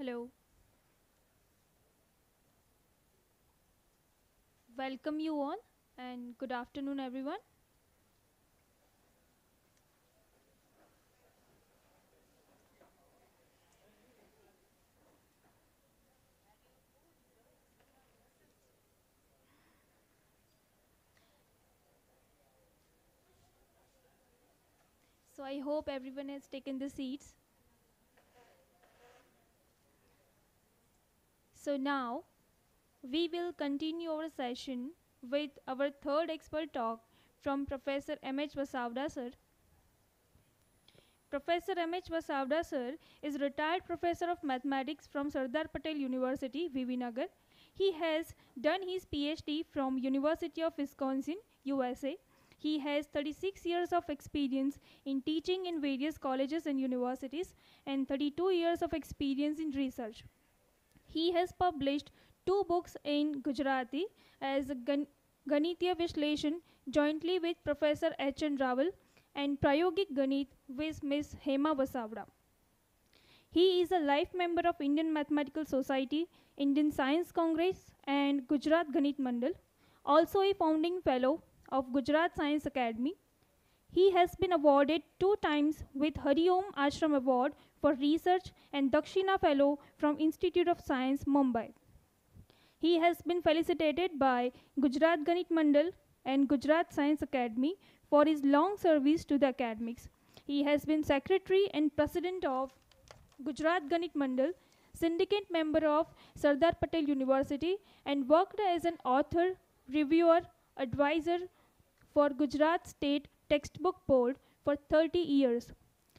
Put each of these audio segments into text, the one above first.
Hello. Welcome you all and good afternoon everyone. So I hope everyone has taken the seats. So now we will continue our session with our third expert talk from Professor M.H. Vasavda sir. Professor M.H. Vasavda sir is retired professor of mathematics from Sardar Patel University, Vivinagar. He has done his PhD from University of Wisconsin, USA. He has 36 years of experience in teaching in various colleges and universities and 32 years of experience in research. He has published two books in Gujarati as Gan- Ganitya Vishleshan jointly with Professor H. N. Raval and Prayogik Ganit with Ms. Hema Vasavda. He is a life member of Indian Mathematical Society, Indian Science Congress and Gujarat Ganit Mandal, also a founding fellow of Gujarat Science Academy. He has been awarded two times with Hari Om Ashram Award for Research and Dakshina Fellow from Institute of Science, Mumbai. He has been felicitated by Gujarat Ganit Mandal and Gujarat Science Academy for his long service to the academics. He has been secretary and president of Gujarat Ganit Mandal, syndicate member of Sardar Patel University, and worked as an author, reviewer, advisor for Gujarat State Textbook Board for 30 years.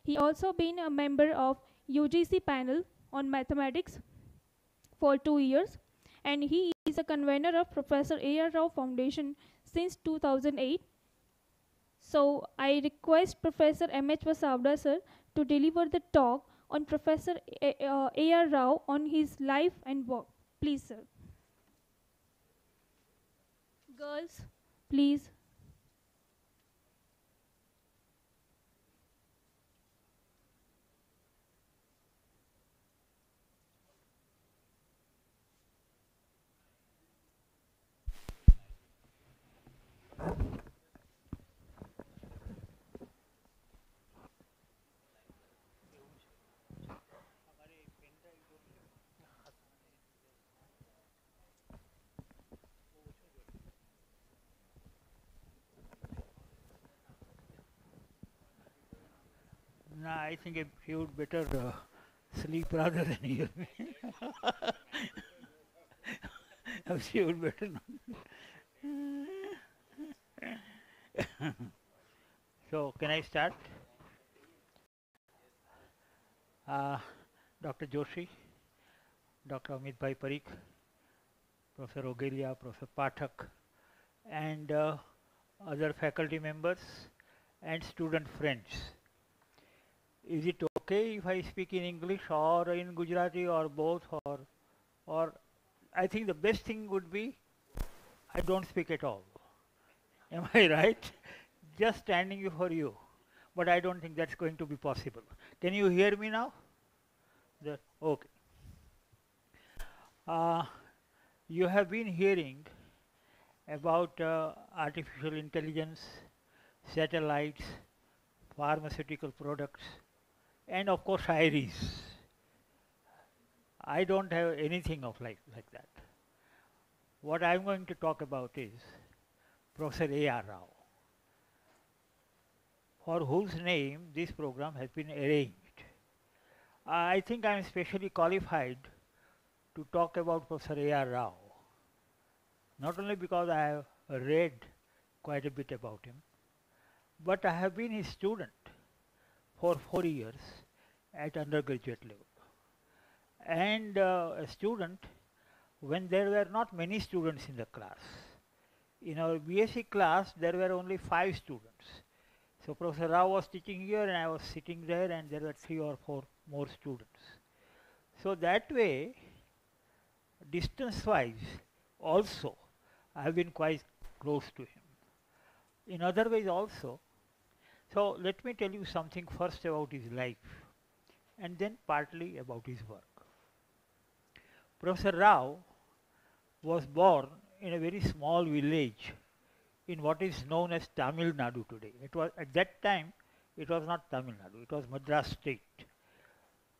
He also been a member of UGC panel on mathematics for 2 years and he is a convener of Professor A.R. Rao Foundation since 2008. So I request Professor M.H. Vasavda sir to deliver the talk on Professor A- uh, A.R. Rao on his life and work. Please, sir. Girls, please. No, I think he would better uh, sleep rather than hear me. she would better not. so, can I start? Uh, Dr. Joshi, Dr. Amit Bhai Parikh, Professor Ogelia, Professor Pathak, and uh, other faculty members and student friends. Is it okay if I speak in English or in Gujarati or both or or I think the best thing would be I don't speak at all. Am I right? Just standing for you. But I don't think that's going to be possible. Can you hear me now? The, okay. Uh, you have been hearing about uh, artificial intelligence, satellites, pharmaceutical products, and of course IRIS. I don't have anything of like, like that. What I'm going to talk about is Professor A.R. Rao, for whose name this program has been arranged. I think I'm specially qualified to talk about Professor A.R. Rao, not only because I have read quite a bit about him, but I have been his student for four years at undergraduate level. And uh, a student when there were not many students in the class. In our BSc class, there were only five students. So Professor Rao was teaching here and I was sitting there and there were three or four more students. So that way, distance-wise also, I have been quite close to him. In other ways also, so let me tell you something first about his life and then partly about his work. Professor Rao was born in a very small village in what is known as Tamil Nadu today. It was at that time it was not Tamil Nadu, it was Madras state.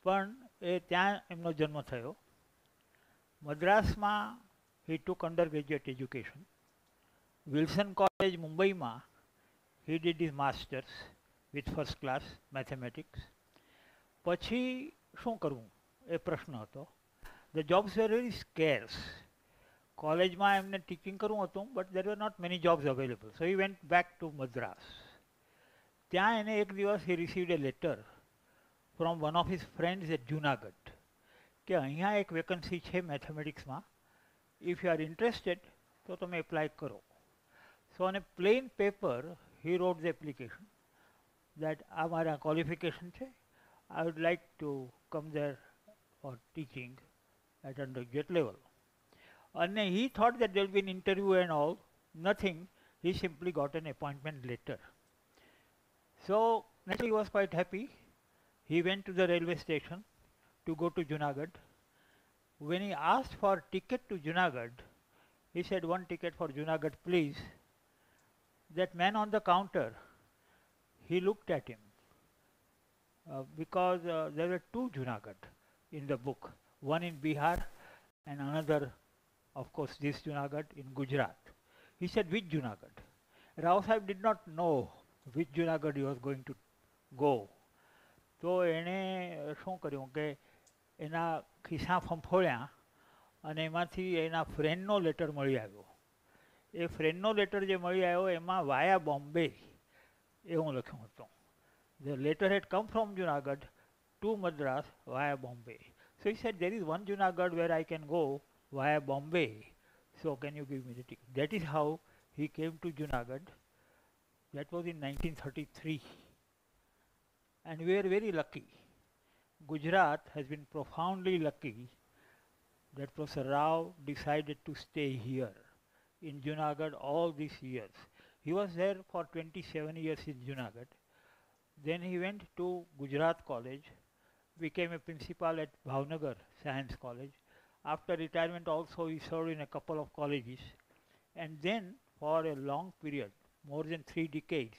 પણ એ ત્યાં એમનો જન્મ થયો મદ્રાસમાં he took undergraduate education. Wilson College મુંબઈમાં he did his masters with first class mathematics. પછી શું કરવું? એ પ્રશ્ન હતો. The jobs were very scarce કોલેજમાં એમને ટીચિંગ કરવું હતું but there were not many jobs available so he went back to Madras ત્યાં એને એક દિવસ he received a letter from one of his friends at Junagadh કે અહીંયા એક વેકન્સી છે મેથેમેટિક્સમાં ઇફ યુ આર ઇન્ટરેસ્ટેડ તો તમે એપ્લાય કરો. સો અને plain paper he wrote the application that આ મારા ક્વોલિફિકેશન છે I would like to come there for teaching at undergraduate level. And he thought that there will be an interview and all. Nothing. He simply got an appointment letter. So naturally was quite happy. He went to the railway station to go to Junagadh. When he asked for ticket to Junagadh, he said one ticket for Junagadh please. That man on the counter, he looked at him because uh, there were two Junagadh in the book, one in Bihar and another, of course, this Junagadh in Gujarat. He said, which Junagadh? Rao Sahib did not know which Junagadh he was going to go. તો એણે શું કર્યું કે એના ખિસ્સા ફંફોળ્યા અને એમાંથી એના ફ્રેન્ડનો લેટર મળી આવ્યો એ ફ્રેન્ડનો લેટર જે મળી આવ્યો એમાં વાયા બોમ્બે એવું લખ્યું હતું the letter had come from Junagadh to Madras via Bombay. So he said, there is one Junagadh where I can go via Bombay. So can you give me the ticket? That is how he came to Junagadh. That was in 1933. And we are very lucky. Gujarat has been profoundly lucky that Professor Rao decided to stay here in Junagadh all these years. He was there for 27 years in Junagadh. Then he went to Gujarat College, became a principal at Bhavnagar Science College. After retirement also he served in a couple of colleges. And then for a long period, more than three decades,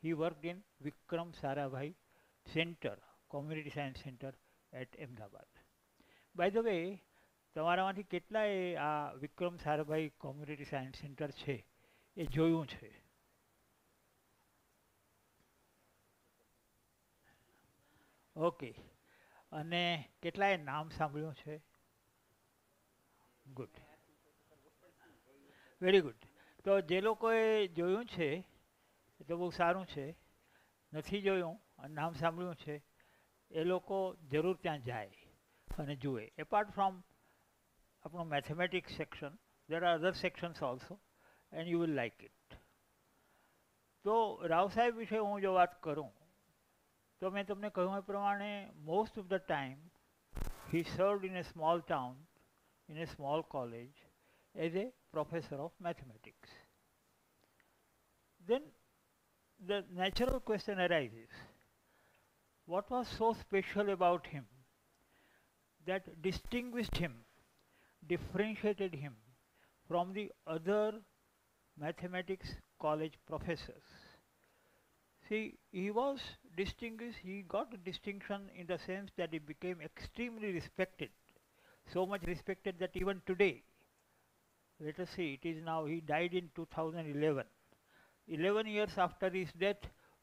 he worked in Vikram Sarabhai Center, Community Science Center at Ahmedabad. By the way, તમારામાંથી કેટલાએ આ Vikram Sarabhai community science centre છે એ જોયું છે okay અને કેટલાય નામ સાંભળ્યું છે? ગુડ વેરી ગુડ તો જે લોકોએ જોયું છે એ તો બહુ સારું છે. નથી જોયું, અને નામ સાંભળ્યું છે, એ લોકો જરૂર ત્યાં જાય અને જુએ. એપાર્ટ ફ્રોમ આપણું mathematics section there are other sections also and you will like it તો રાવ સાહેબ વિશે હું જો વાત કરું તો મેં તમને કહ્યું એ પ્રમાણે most of the time he served in A small town in A small college as a professor of mathematics then the natural question arises what was so special about him that distinguished him, differentiated him from the other mathematics college professors? See, he was distinguished, he got distinction in the sense that he became extremely respected, so much respected that even today, let us see, it is now, he died in 2011. 11 years after his death,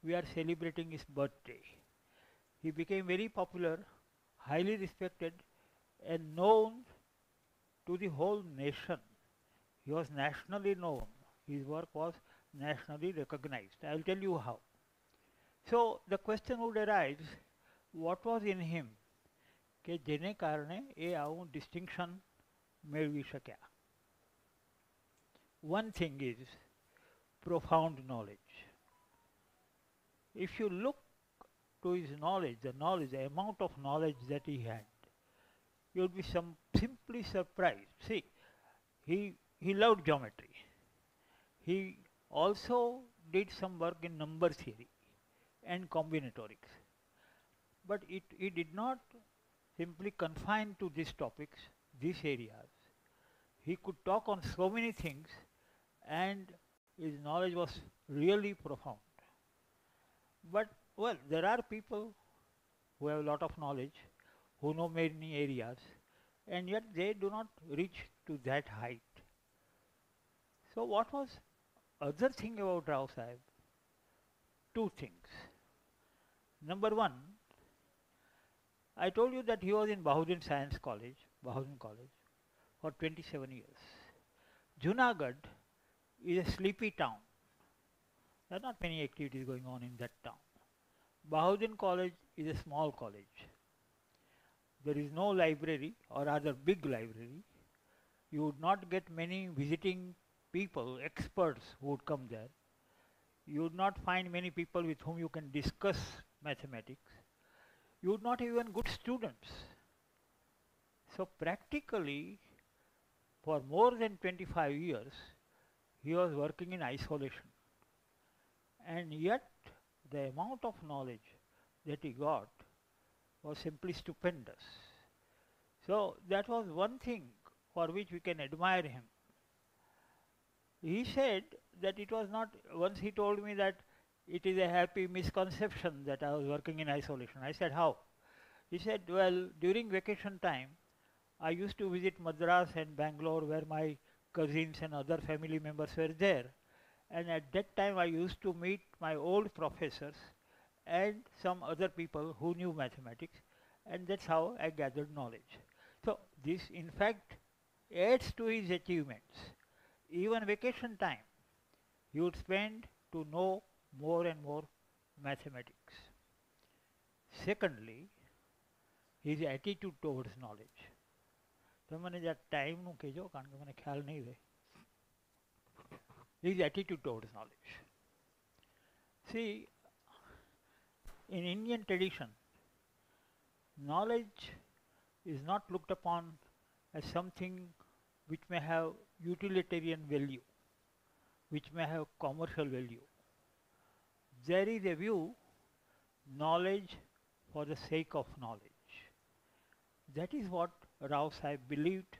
we are celebrating his birthday. He became very popular, highly respected, and known to the whole nation. He was nationally known. His work was nationally recognized. I will tell you how. So the question would arise, what was in him કે જેને કારણે એ આવું distinction મેળવી શક્યા One thing is profound knowledge. If you look to his knowledge, the knowledge, the amount of knowledge that he had, you would be some simply surprised. See, he he loved geometry. He also did some work in number theory and combinatorics. But it he did not simply confine to these topics, these areas. He could talk on so many things and his knowledge was really profound. But, well, there are people who have a lot of knowledge, who know many areas, and yet they do not reach to that height. So what was other thing about Rao Sahib? Two things. Number one, I told you that he was in Bahauddin Science College, Bahauddin College, for 27 years. Junagadh is a sleepy town. There are not many activities going on in that town. Bahauddin College is a small college. There is no library or rather big library. You would not get many visiting people, experts who would come there. You would not find many people with whom you can discuss mathematics. You would not even good students. So practically for more than 25 years he was working in isolation. And yet the amount of knowledge that he got was simply stupendous. So that was one thing for which we can admire him. He said that it was not, once he told me that it is a happy misconception that I was working in isolation. I said, how? He said, well, during vacation time, I used to visit Madras and Bangalore where my cousins and other family members were there. And at that time I used to meet my old professors and some other people who knew mathematics and that's how I gathered knowledge. So this in fact adds to his achievements. Even vacation time he would spend to know more and more mathematics. Secondly, his attitude towards knowledge. તમે મને જરા ટાઈમનું કહેજો કારણ કે મને ખ્યાલ નહીં રહે his attitude towards knowledge. See, in Indian tradition, knowledge is not looked upon as something which may have utilitarian value, which may have commercial value. There is a view knowledge for the sake of knowledge. That is what Rao Sahib believed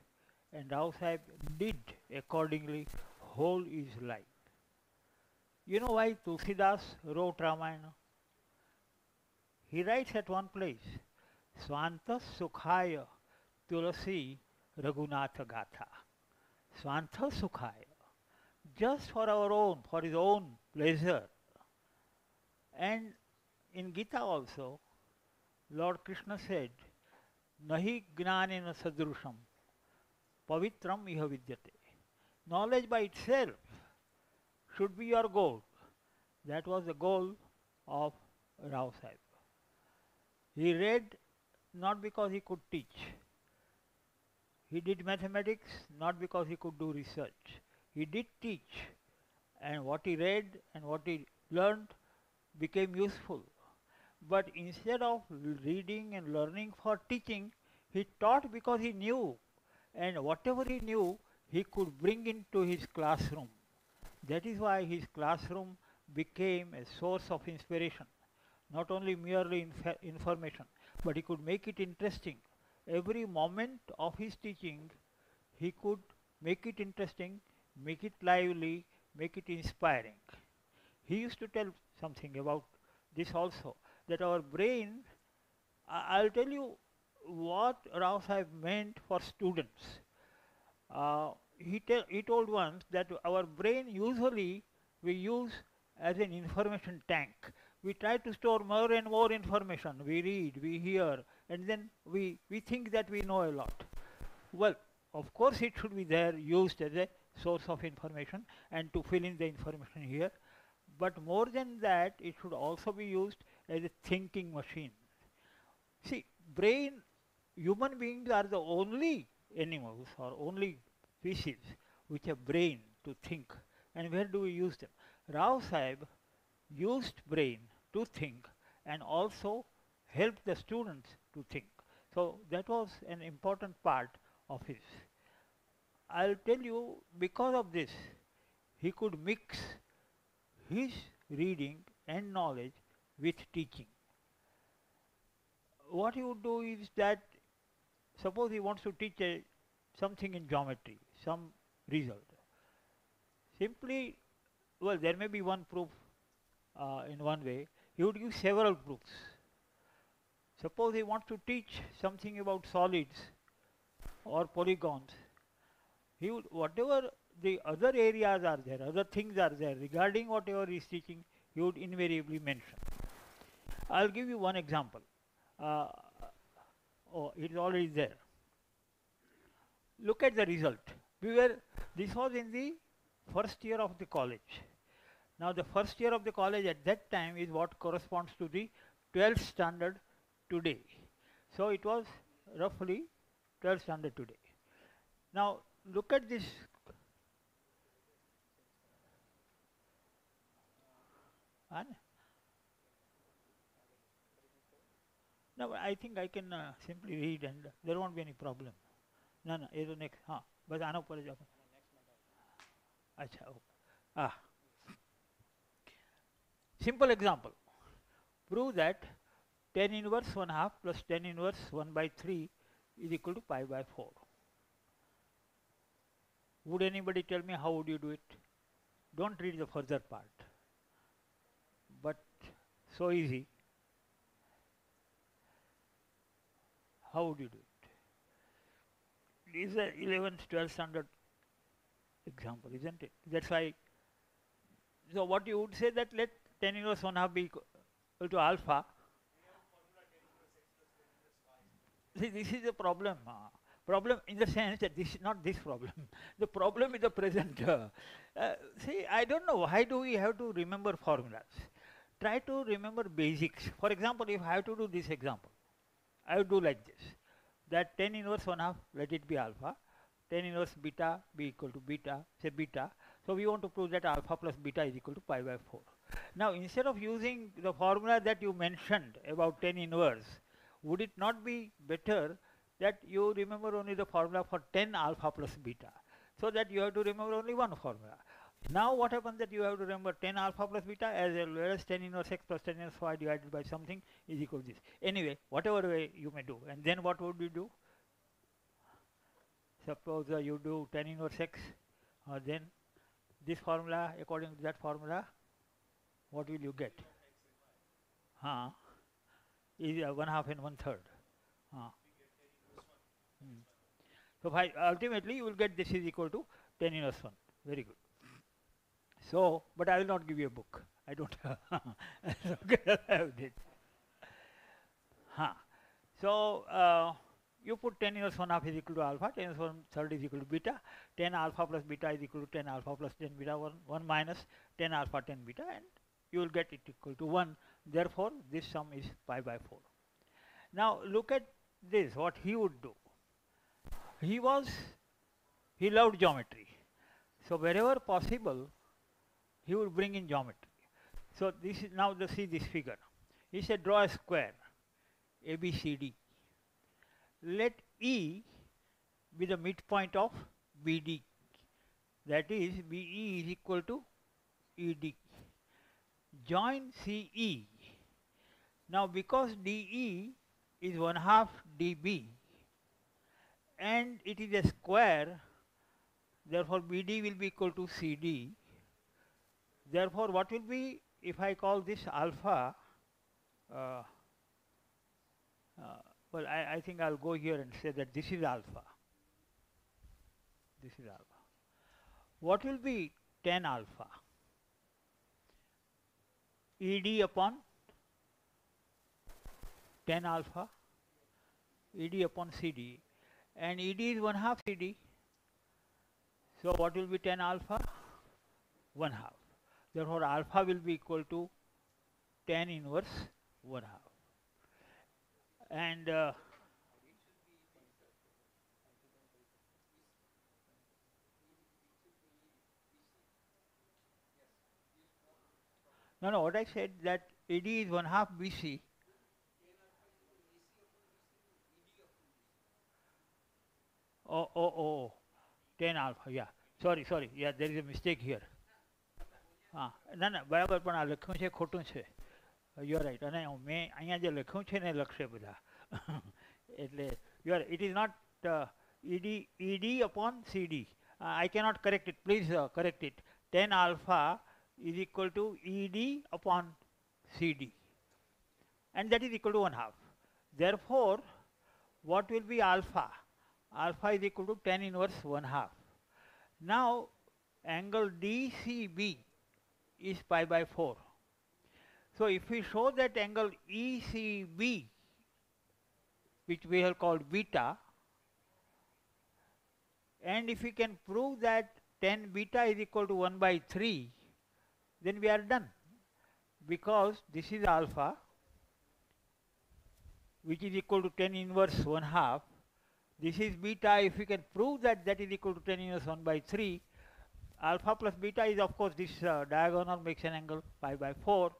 and Rao Sahib did accordingly whole his life. You know why Tulsidas wrote Ramayana? He writes at one place, Swanta Sukhaya Tulasi Raghunatha Gatha. Swanta Sukhaya. Just for our own, for his own pleasure. And in Gita also, Lord Krishna said, Nahi gnanena sadrusham pavitram iha vidyate. Knowledge by itself should be your goal. That was the goal of Rao Sahib. He read not because he could teach. He did mathematics not because he could do research. He did teach and what he read and what he learned became useful. But instead of reading and learning for teaching, he taught because he knew and whatever he knew he could bring into his classroom. That is why his classroom became a source of inspiration, not only merely inf- information, but he could make it interesting. Every moment of his teaching, he could make it interesting, make it lively, make it inspiring. He used to tell something about this also, that our brain, I'll tell you what Rao Sahib meant for students. Uh, he, tell, he told once that our brain usually we use as an information tank. We try to store more and more information. We read, we hear, and then we, we think that we know a lot. Well, of course it should be there used as a source of information and to fill in the information here. But more than that, it should also be used as a thinking machine. See, brain, human beings are the only animals or only species which have brain to think. And where do we use them? Rao Sahib used brain to think and also helped the students to think. So that was an important part of his. I'll tell you, because of this, he could mix his reading and knowledge with teaching. What he would do is that suppose he wants to teach a something in geometry, some result. Simply, well, there may be one proof uh, in one way. He would give several proofs. Suppose he wants to teach something about solids or polygons. He would, whatever the other areas are there, other things are there regarding whatever he is teaching, would invariably mention. I'll give you one example. Uh, oh, it is already there. Look at the result. We were, this was in the first year of the college. Now the first year of the college at that time is what corresponds to the 12th standard today. So it was roughly 12th standard today. Now look at this. Anna? No, I think I can uh, simply read and uh, there won't be any problem. No, no, એ તો next, Huh? But આના ઉપર જ આપણે અચ્છા okay હા simple example prove that tan tan inverse one plus tan is equal to pi by 4. Would anybody tell me how would you do it? Don't read the further part so easy. How would you do it? These are 11th 12th standard example isn't it? That's why so what you would say that let tan inverse 1 half be equal to alpha. See this is the problem uh, problem in the sense that this is not this problem. The problem is the present. Uh, uh, see i don't know why do we have to remember formulas try to remember basics. For example if i have to do this example i would do like this. That tan inverse 1 half let it be alpha. tan inverse beta be equal to beta say beta. So we want to prove that alpha plus beta is equal to pi by 4 now instead of using the formula that you mentioned about tan inverse would it not be better that you remember only the formula for tan alpha plus beta? So that you have to remember only one formula now what happens that you have to remember tan alpha plus beta as well as tan inverse x plus tan inverse y divided by something is equal to this. Anyway whatever way you may do. And then what would you do? Suppose uh, you do tan inverse x uh, then this formula according to that formula what will you get? Huh? Is uh, one half and one third. Huh. Hmm. so by ultimately you will get this is equal to tan inverse 1 very good so but i will not give you a book i don't have this huh. so uh, you put tan inverse 1 half is equal to alpha, tan inverse 1 third is equal to beta, tan alpha plus beta is equal to tan alpha plus tan beta 1, 1 minus tan alpha tan beta and you will get it equal to 1. Therefore, this sum is pi by 4. Now, look at this, what he would do. He was, he loved geometry. So, wherever possible, he would bring in geometry. So, this is now the see this figure. He said draw a square ABCD let E be the midpoint of BD that is BE is equal to ED. Join CE. Now because DE is 1 half DB and it is a square therefore BD will be equal to CD. Therefore what will be if I call this alpha uh, uh, well, I, I think I'll go here and say that this is alpha. This is alpha. What will be tan alpha? ED upon tan alpha, ED upon CD, and ED is 1 half CD. So, what will be tan alpha? 1 half. Therefore, alpha will be equal to tan inverse 1 half. And uh, no no what I said that AD is one half BC oh oh oh tan alpha yeah. Sorry sorry yeah there is a mistake here હા ના ના બરાબર પણ આ લખ્યું છે ખોટું છે યુ આર રાઈટ અને મેં અહીંયા જે લખ્યું છે ને લખશે બધા એટલે you are it is not ED, ED upon CD. Uh, I cannot correct it, please uh, correct it. 10 alpha is equal to ED upon CD and that is equal to 1 half. Therefore, what will be alpha? Alpha is equal to 10 inverse 1 half. Now, angle DCB is pi by 4. So, if we show that angle ECB which we have called beta and if we can prove that tan beta is equal to 1 by 3 then we are done. Because this is alpha which is equal to tan inverse 1 half. This is beta. If we can prove that that is equal to tan inverse 1 by 3 alpha plus beta is of course this uh, diagonal makes an angle pi by 4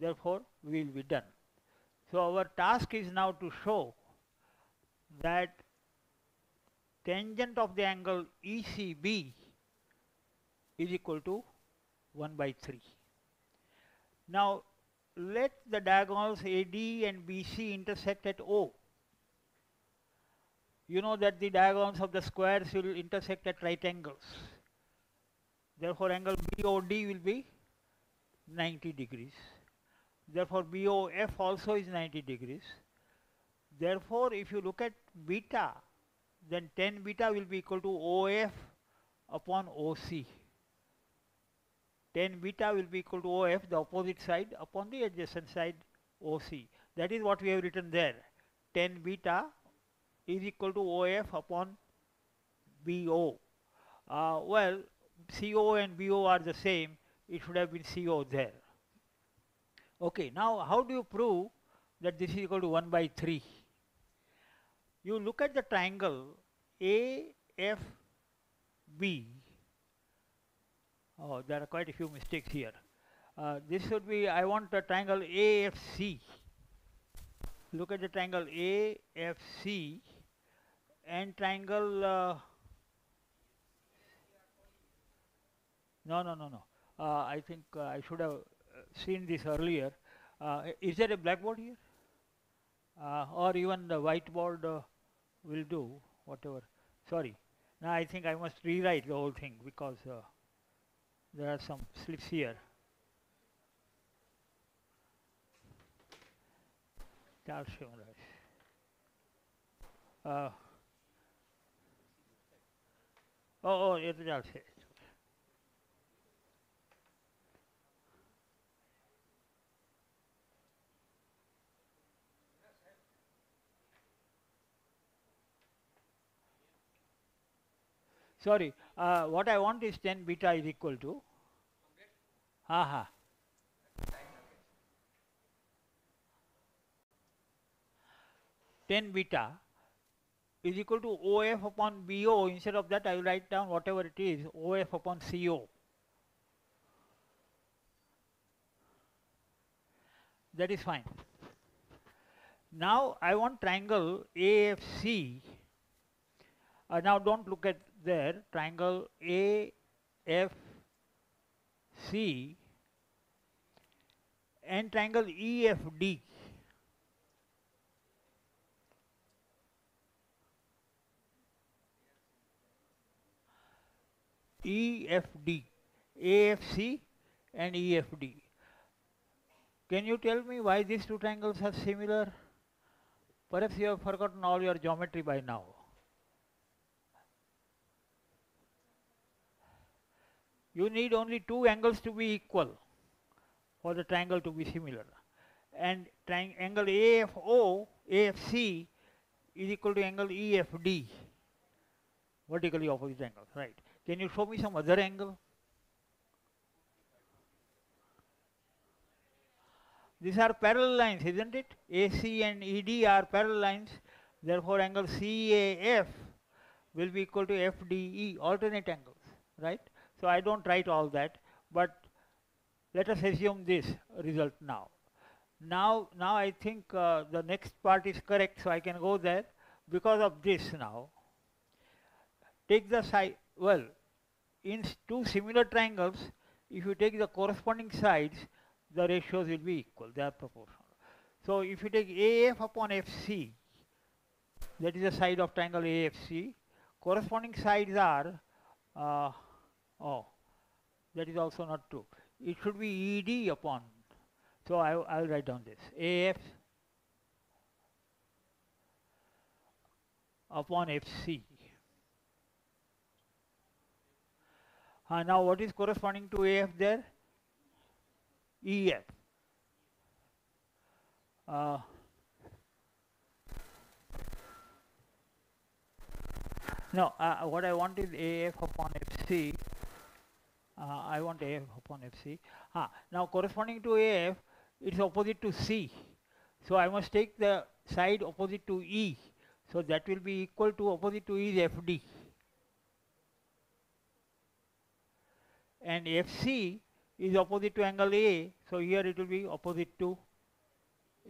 therefore we will be done so our task is now to show that tangent of the angle ECB is equal to 1 by 3. Now let the diagonals AD and BC intersect at O. You know that the diagonals of the squares will intersect at right angles. Therefore angle BOD will be 90 degrees. Therefore BOF also is 90 degrees. Therefore if you look at beta then tan beta will be equal to OF upon OC. tan beta will be equal to OF, the opposite side, upon the adjacent side OC. That is what we have written there. tan beta is equal to OF upon BO. Uh, well, CO and BO are the same. It should have been CO there. Okay, now how do you prove that this is equal to 1 by 3? You look at the triangle AFB Oh, there are quite a few mistakes here. Uh, this should be, I want the triangle AFC. Look at the triangle AFC and triangle, uh, no, no, no, no. Uh, I think uh, I should have uh, seen this earlier. Uh, is there a blackboard here? or even the whiteboard will do, whatever. Sorry. Now I think I must rewrite the whole thing because there are some slips here. Uh, oh, oh, it is also. Sorry, uh, what I want is tan beta is equal to aha. tan beta is equal to OF upon BO instead of that I will write down whatever it is OF upon CO that is fine. Now I want triangle AFC uh, now don't look at there triangle AFC and triangle EFD. EFD, AFC and EFD. Can you tell me why these two triangles are similar? Perhaps you have forgotten all your geometry by now. You need only two angles to be equal for the triangle to be similar. And angle AFO AFC is equal to angle EFD vertically opposite angles right? Can you show me some other angle? These are parallel lines isn't it? AC and ED are parallel lines. Therefore angle CAF will be equal to FDE alternate angles right so I don't write all that, but let us assume this result now. Now, now I think uh, the next part is correct, so I can go there because of this now. Take the side, well, in two similar triangles, if you take the corresponding sides, the ratios will be equal, they are proportional. So if you take AF upon FC, that is the side of triangle AFC, corresponding sides are, uh, oh, that is also not true. It should be ED upon, so I, I will write down this, AF upon FC. Uh, now what is corresponding to AF there? EF. Uh, no, uh, what I want is AF upon FC. Uh, I want AF upon FC. Ah, now corresponding to AF, it's opposite to C. So I must take the side opposite to E. So that will be equal to opposite to E is FD. And FC is opposite to angle A. So here it will be opposite to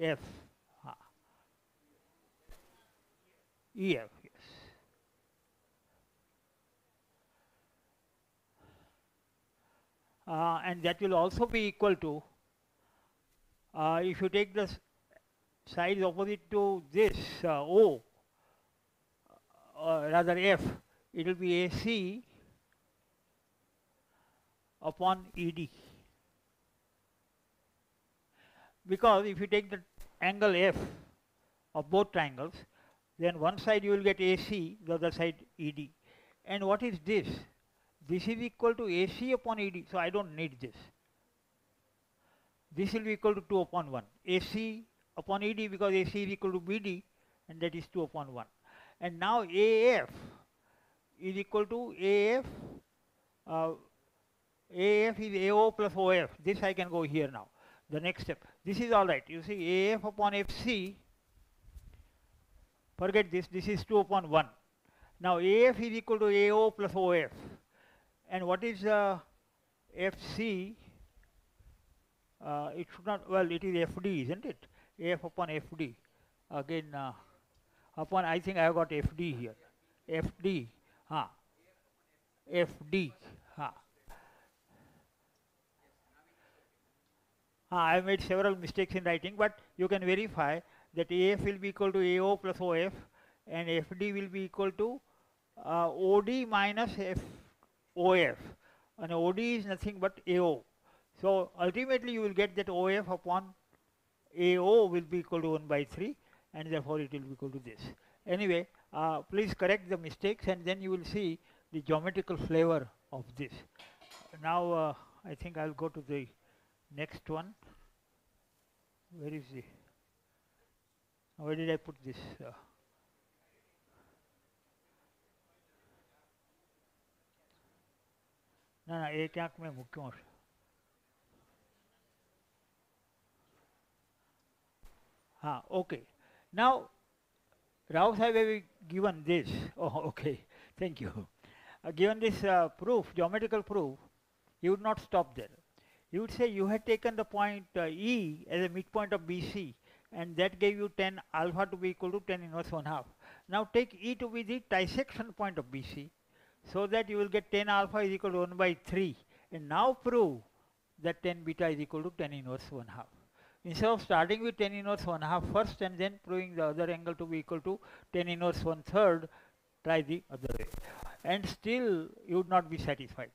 F. Ah. EF, yes. Uh, and that will also be equal to, uh, if you take the sides opposite to this uh, O, uh, rather F, it will be AC upon ED. Because if you take the angle F of both triangles, then one side you will get AC, the other side ED. And what is this? This is equal to AC upon ED, so I don't need this. This will be equal to 2 upon 1. AC upon ED because AC is equal to BD and that is 2 upon 1. And now AF is equal to AF, uh, AF is AO plus OF. This I can go here now. The next step. This is alright. You see AF upon FC, forget this, this is 2 upon 1. Now AF is equal to AO plus OF. And what is uh, FC? Uh, it should not, well, it is FD, isn't it? AF upon FD. Again, uh, upon, I think I have got FD here. FD, huh? FD, huh? I have made several mistakes in writing, but you can verify that AF will be equal to AO plus OF and FD will be equal to uh, OD minus F OF and OD is nothing but AO. So ultimately you will get that OF upon AO will be equal to 1 by 3 and therefore it will be equal to this. Anyway, uh, please correct the mistakes and then you will see the geometrical flavor of this. Now uh, I think I will go to the next one. Where is the, where did I put this? Uh, ના ના એ ક્યાંક મેં મૂક્યો છે હા okay now Rao સાહેબ have given this okay given this oh, uh, uh, proof, geometrical proof, he would not stop there. He would say you had taken the point uh, E as a midpoint of BC and that gave you tan alpha to be equal to tan inverse 1 half. Now take E to be the dissection point of BC so that you will get tan alpha is equal to 1 by 3 and now prove that tan beta is equal to tan inverse 1 half. Instead of starting with tan inverse 1 half first and then proving the other angle to be equal to tan inverse 1 third, try the other way. And still you would not be satisfied.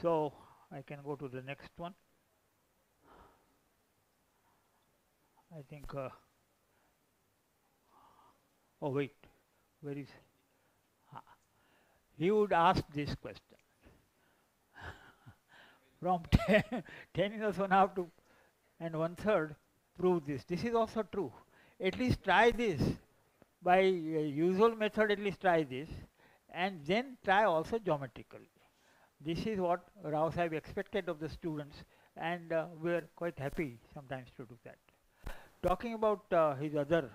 So I can go to the next one. I think, uh, oh wait, where is he would ask this question. From 10, tan inverse 1 half to and one third, prove this. This is also true. At least try this. By uh, usual method, at least try this. And then try also geometrically. This is what Rao Sahib expected of the students and uh, we are quite happy sometimes to do that. Talking about uh, his other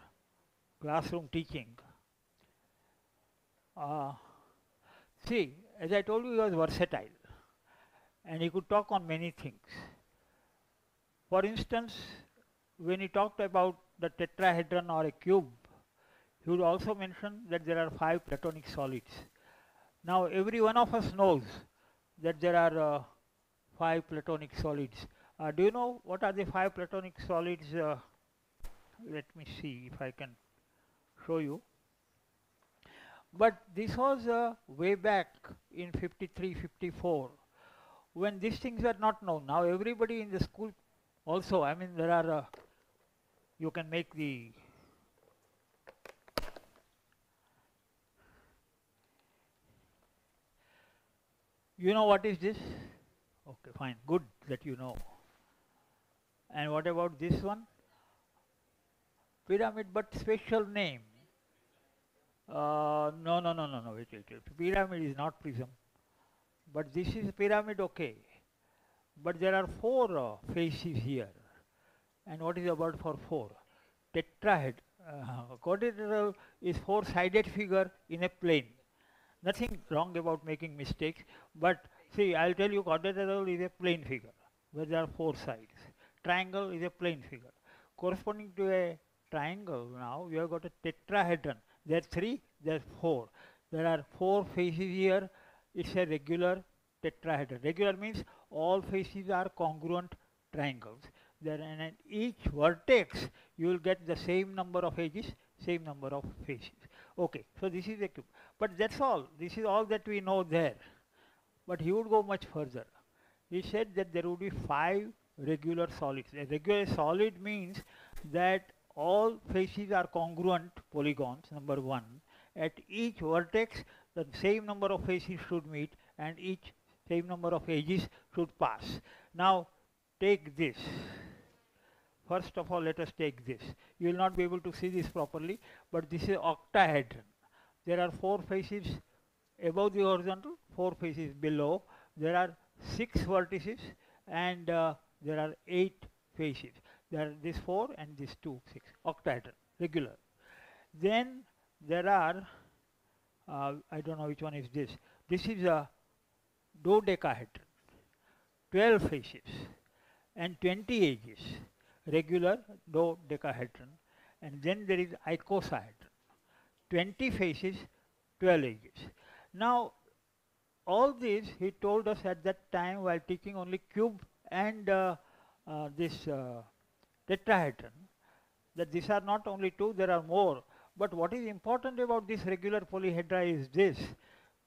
classroom teaching, uh, See, as I told you, he was versatile and he could talk on many things. For instance, when he talked about the tetrahedron or a cube, he would also mention that there are five platonic solids. Now, every one of us knows that there are uh, five platonic solids. Uh, do you know what are the five platonic solids? Uh, let me see if I can show you. But this was uh, way back in 53, 54 when these things were not known. Now everybody in the school also, I mean there are, uh, you can make the You know what is this? Okay, fine. Good that you know. And what about this one? Pyramid, but special name. Uh, no, no, no, no, no. Wait, wait, wait. Pyramid is not prism. But this is pyramid, okay. But there are four uh, faces here. And what is about for four? Tetrahedron. Uh, quadrilateral is four-sided figure in a plane. Nothing wrong about making mistakes, but see, I'll tell you quadrilateral is a plane figure where there are four sides. Triangle is a plane figure. Corresponding to a triangle now, you have got a tetrahedron. There are three, there are four. There are four faces here. It's a regular tetrahedron. Regular means all faces are congruent triangles. There and at each vertex you will get the same number of edges, same number of faces. Okay, so this is a cube. But that's all. This is all that we know there. But he would go much further. He said that there would be five regular solids. A regular solid means that all faces are congruent polygons, number one. At each vertex, the same number of faces should meet and each same number of edges should pass. Now, take this. First of all, let us take this. You will not be able to see this properly, but this is octahedron there are four faces above the horizontal, four faces below. There are six vertices and uh, there are eight faces. There are this four and this two, six, octahedron, regular. Then there are, uh, I don't know which one is this. This is a dodecahedron, 12 faces and 20 edges, regular dodecahedron. And then there is icosahedron. 20 faces, 12 edges. Now, all this he told us at that time while teaching only cube and uh, uh, this uh, tetrahedron that these are not only two, there are more. But what is important about this regular polyhedra is this,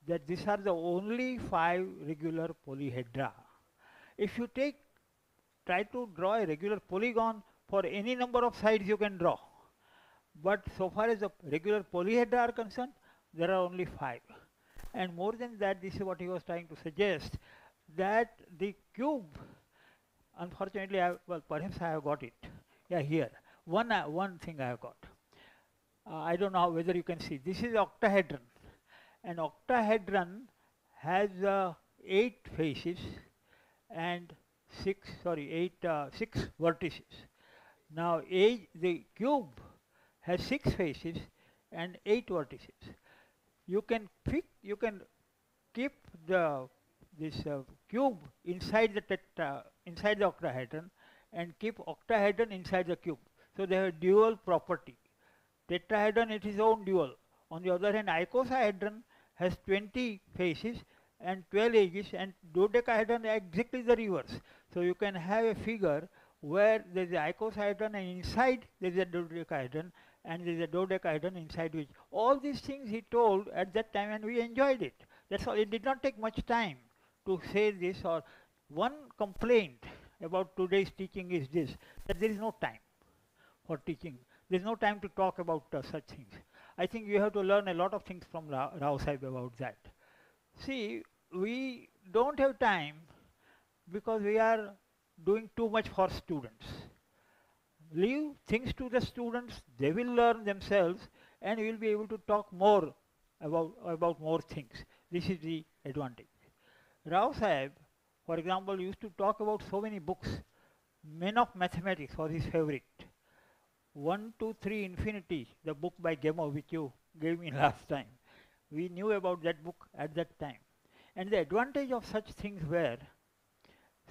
that these are the only five regular polyhedra. If you take, try to draw a regular polygon for any number of sides you can draw. But so far as the regular polyhedra are concerned, there are only five. And more than that, this is what he was trying to suggest, that the cube, unfortunately, I, well, perhaps I have got it. Yeah, here. One, uh, one thing I have got. Uh, I don't know whether you can see. This is octahedron. An octahedron has uh, eight faces and six, sorry, eight, uh, six vertices. Now, age, the cube has six faces and eight vertices. You can pick, you can keep the this uh, cube inside the tetra, inside the octahedron and keep octahedron inside the cube. So they have dual property. Tetrahedron it is own dual. On the other hand, icosahedron has 20 faces and 12 edges and dodecahedron exactly the reverse. So you can have a figure where there is a icosahedron and inside there is a dodecahedron and there is a dodecahedron inside which all these things he told at that time and we enjoyed it. That's all. It did not take much time to say this or one complaint about today's teaching is this, that there is no time for teaching. There is no time to talk about uh, such things. I think you have to learn a lot of things from Ra Rao Sahib about that. See, we don't have time because we are doing too much for students leave things to the students, they will learn themselves and we will be able to talk more about, about more things. This is the advantage. Rao Sahib, for example, used to talk about so many books. Men of Mathematics was his favorite. 1, 2, 3 Infinity, the book by Gamow which you gave me last time. We knew about that book at that time. And the advantage of such things were,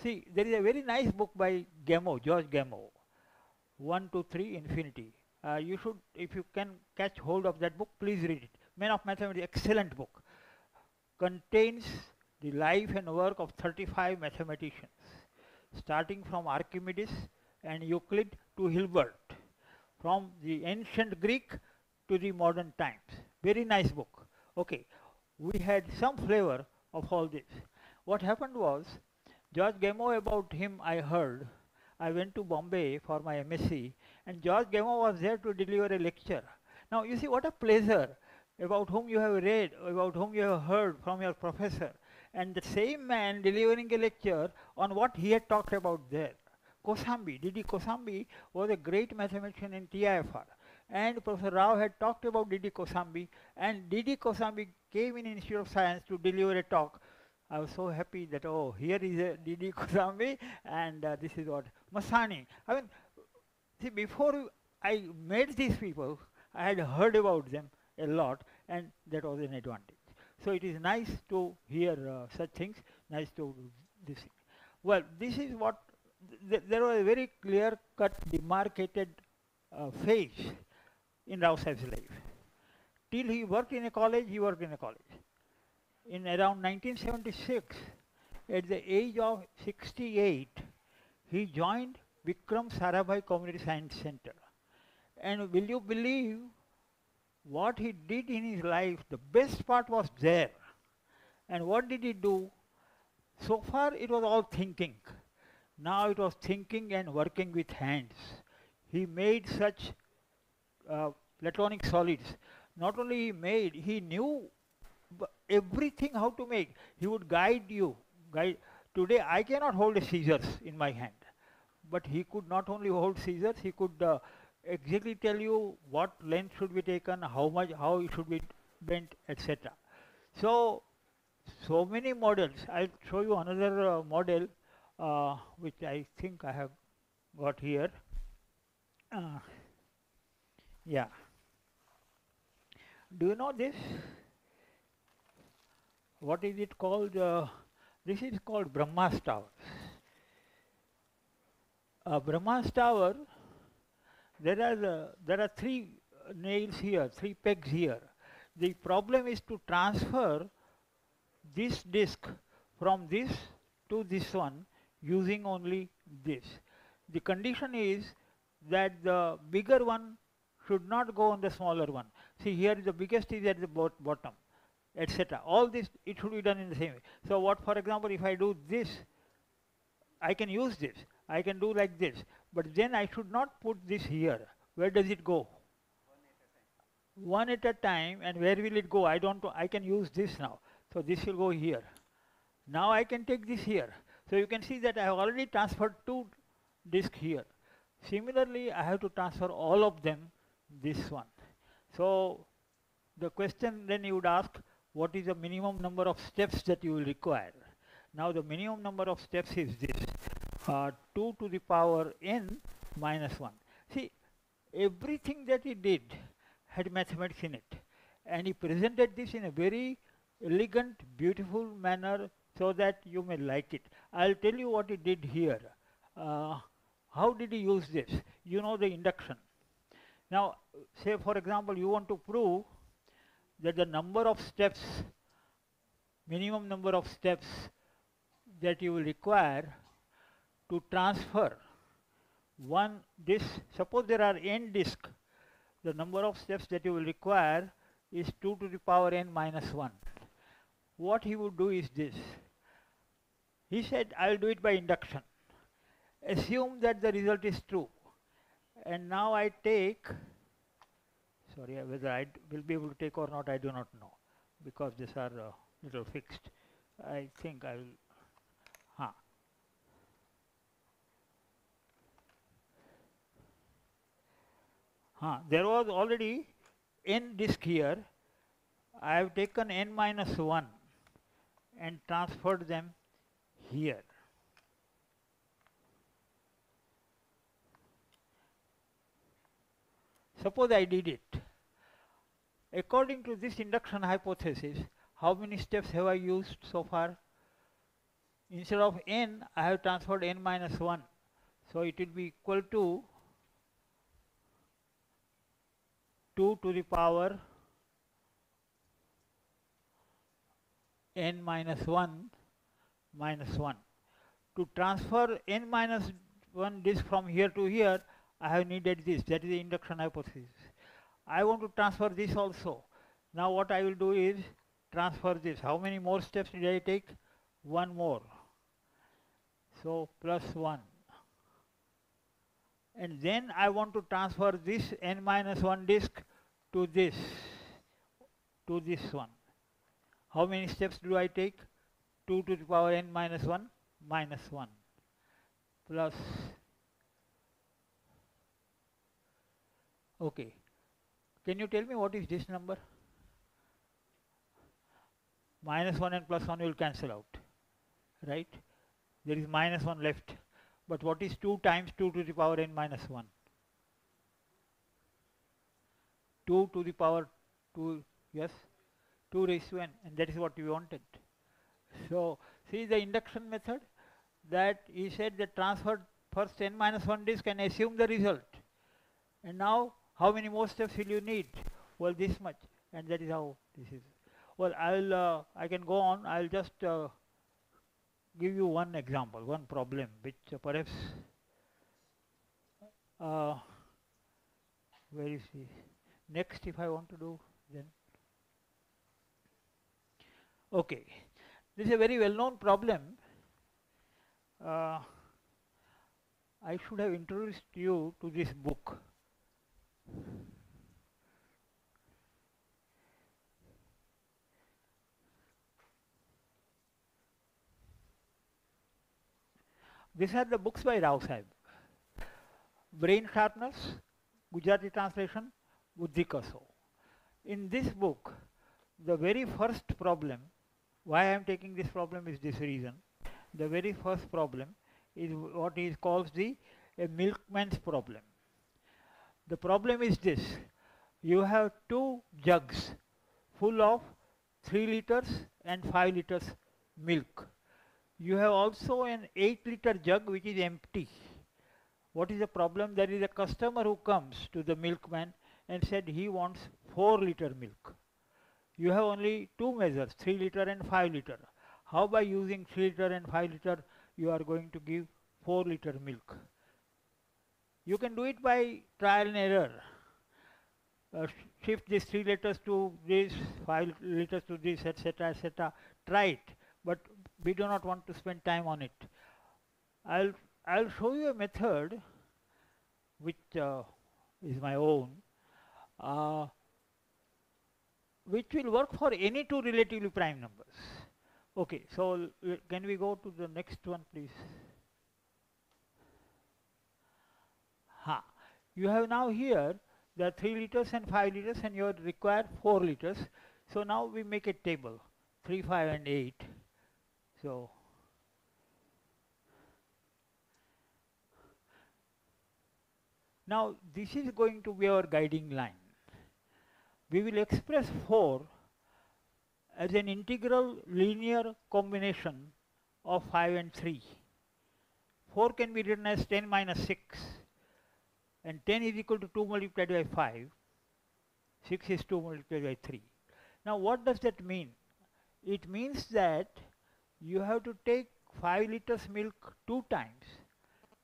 see, there is a very nice book by Gamow, George Gamow, 1 to 3 infinity. Uh, you should, if you can catch hold of that book, please read it. Men of Mathematics, excellent book. Contains the life and work of 35 mathematicians, starting from Archimedes and Euclid to Hilbert, from the ancient Greek to the modern times. Very nice book. Okay, we had some flavor of all this. What happened was, George Gamow about him I heard. I went to Bombay for my MSc and George Gamow was there to deliver a lecture. Now you see what a pleasure about whom you have read, about whom you have heard from your professor and the same man delivering a lecture on what he had talked about there. Kosambi, D.D. Kosambi was a great mathematician in TIFR and Professor Rao had talked about D.D. Kosambi and D.D. Kosambi came in Institute of Science to deliver a talk. I was so happy that, oh, here is D.D. Kosambi and uh, this is what, Masani. I mean, see, before I met these people, I had heard about them a lot and that was an advantage. So it is nice to hear uh, such things, nice to this. Well, this is what, th there was a very clear cut demarcated uh, phase in Rao life. Till he worked in a college, he worked in a college. In around 1976, at the age of 68, he joined Vikram Sarabhai Community Science Center. And will you believe what he did in his life, the best part was there. And what did he do? So far it was all thinking. Now it was thinking and working with hands. He made such uh, platonic solids. Not only he made, he knew everything how to make. He would guide you. Guide. Today I cannot hold a scissors in my hand. But he could not only hold scissors, he could uh, exactly tell you what length should be taken, how much, how it should be bent, etc. So, so many models. I'll show you another uh, model uh, which I think I have got here. Uh, yeah. Do you know this? What is it called? Uh, this is called Brahma's Tower. Uh, Brahma's Tower there are, uh, there are three nails here, three pegs here. The problem is to transfer this disc from this to this one using only this. The condition is that the bigger one should not go on the smaller one. See here the biggest is at the bot bottom, etc. All this it should be done in the same way. So what for example if I do this, I can use this. I can do like this. But then I should not put this here. Where does it go? One at a time and where will it go? I don't. I can use this now. So this will go here. Now I can take this here. So you can see that I have already transferred two disks here. Similarly, I have to transfer all of them this one. So the question then you would ask, what is the minimum number of steps that you will require? Now the minimum number of steps is this uh, 2 to the power n minus 1. See, everything that he did had mathematics in it. And he presented this in a very elegant, beautiful manner so that you may like it. I'll tell you what he did here. Uh, how did he use this? You know the induction. Now, say for example, you want to prove that the number of steps, minimum number of steps that you will require to transfer one disk, suppose there are n disk, the number of steps that you will require is 2 to the power n minus 1. What he would do is this. He said, I will do it by induction. Assume that the result is true. And now I take, sorry, whether I will be able to take or not, I do not know, because these are uh, little fixed. I think I will Huh, there was already n disk here. I have taken n minus 1 and transferred them here. Suppose I did it. According to this induction hypothesis, how many steps have I used so far? Instead of n, I have transferred n minus 1. So it will be equal to 2 to the power n minus 1 minus 1. To transfer n minus 1 disk from here to here, I have needed this. That is the induction hypothesis. I want to transfer this also. Now what I will do is transfer this. How many more steps did I take? One more. So plus 1. And then I want to transfer this n minus 1 disk to this, to this one. How many steps do I take? 2 to the power n minus 1 minus 1 plus okay can you tell me what is this number minus 1 and plus 1 will cancel out right there is minus 1 left but what is 2 times 2 to the power n minus 1 2 to the power 2 yes. 2 raised to n and that is what we wanted. So see the induction method? That he said that transfer first n minus 1 disk and assume the result. And now how many more steps will you need? Well this much. And that is how this is. Well I'll uh, I can go on. I'll just uh, give you one example one problem which perhaps uh, where is the next if I want to do then. Okay. This is a very well known problem. Uh, I should have introduced you to this book These are the books by Rao Sahib. Brain Sharpness, Gujarati translation, Buddhi Kaso. In this book, the very first problem, why I am taking this problem is this reason. The very first problem is what is called the a milkman's problem. The problem is this, you have two jugs full of 3 liters and 5 liters milk you have also an 8 liter jug which is empty. What is the problem? There is a customer who comes to the milkman and said he wants 4 liter milk. You have only two measures 3 liter and 5 liter. How by using 3 liter and 5 liter you are going to give 4 liter milk? You can do it by trial and error. Uh, shift these 3 liters to this, 5 liters to this, etc. etc. Try it. But we do not want to spend time on it. I'll, I'll show you a method which uh, is my own uh, which will work for any two relatively prime numbers. Okay, so can we go to the next one please? Ha. You have now here the 3 liters and 5 liters and you require 4 liters. So now we make a table 3, 5 and 8 so, now this is going to be our guiding line. We will express 4 as an integral linear combination of 5 and 3. 4 can be written as 10 minus 6 and 10 is equal to 2 multiplied by 5. 6 is 2 multiplied by 3. Now what does that mean? It means that you have to take 5 liters milk two times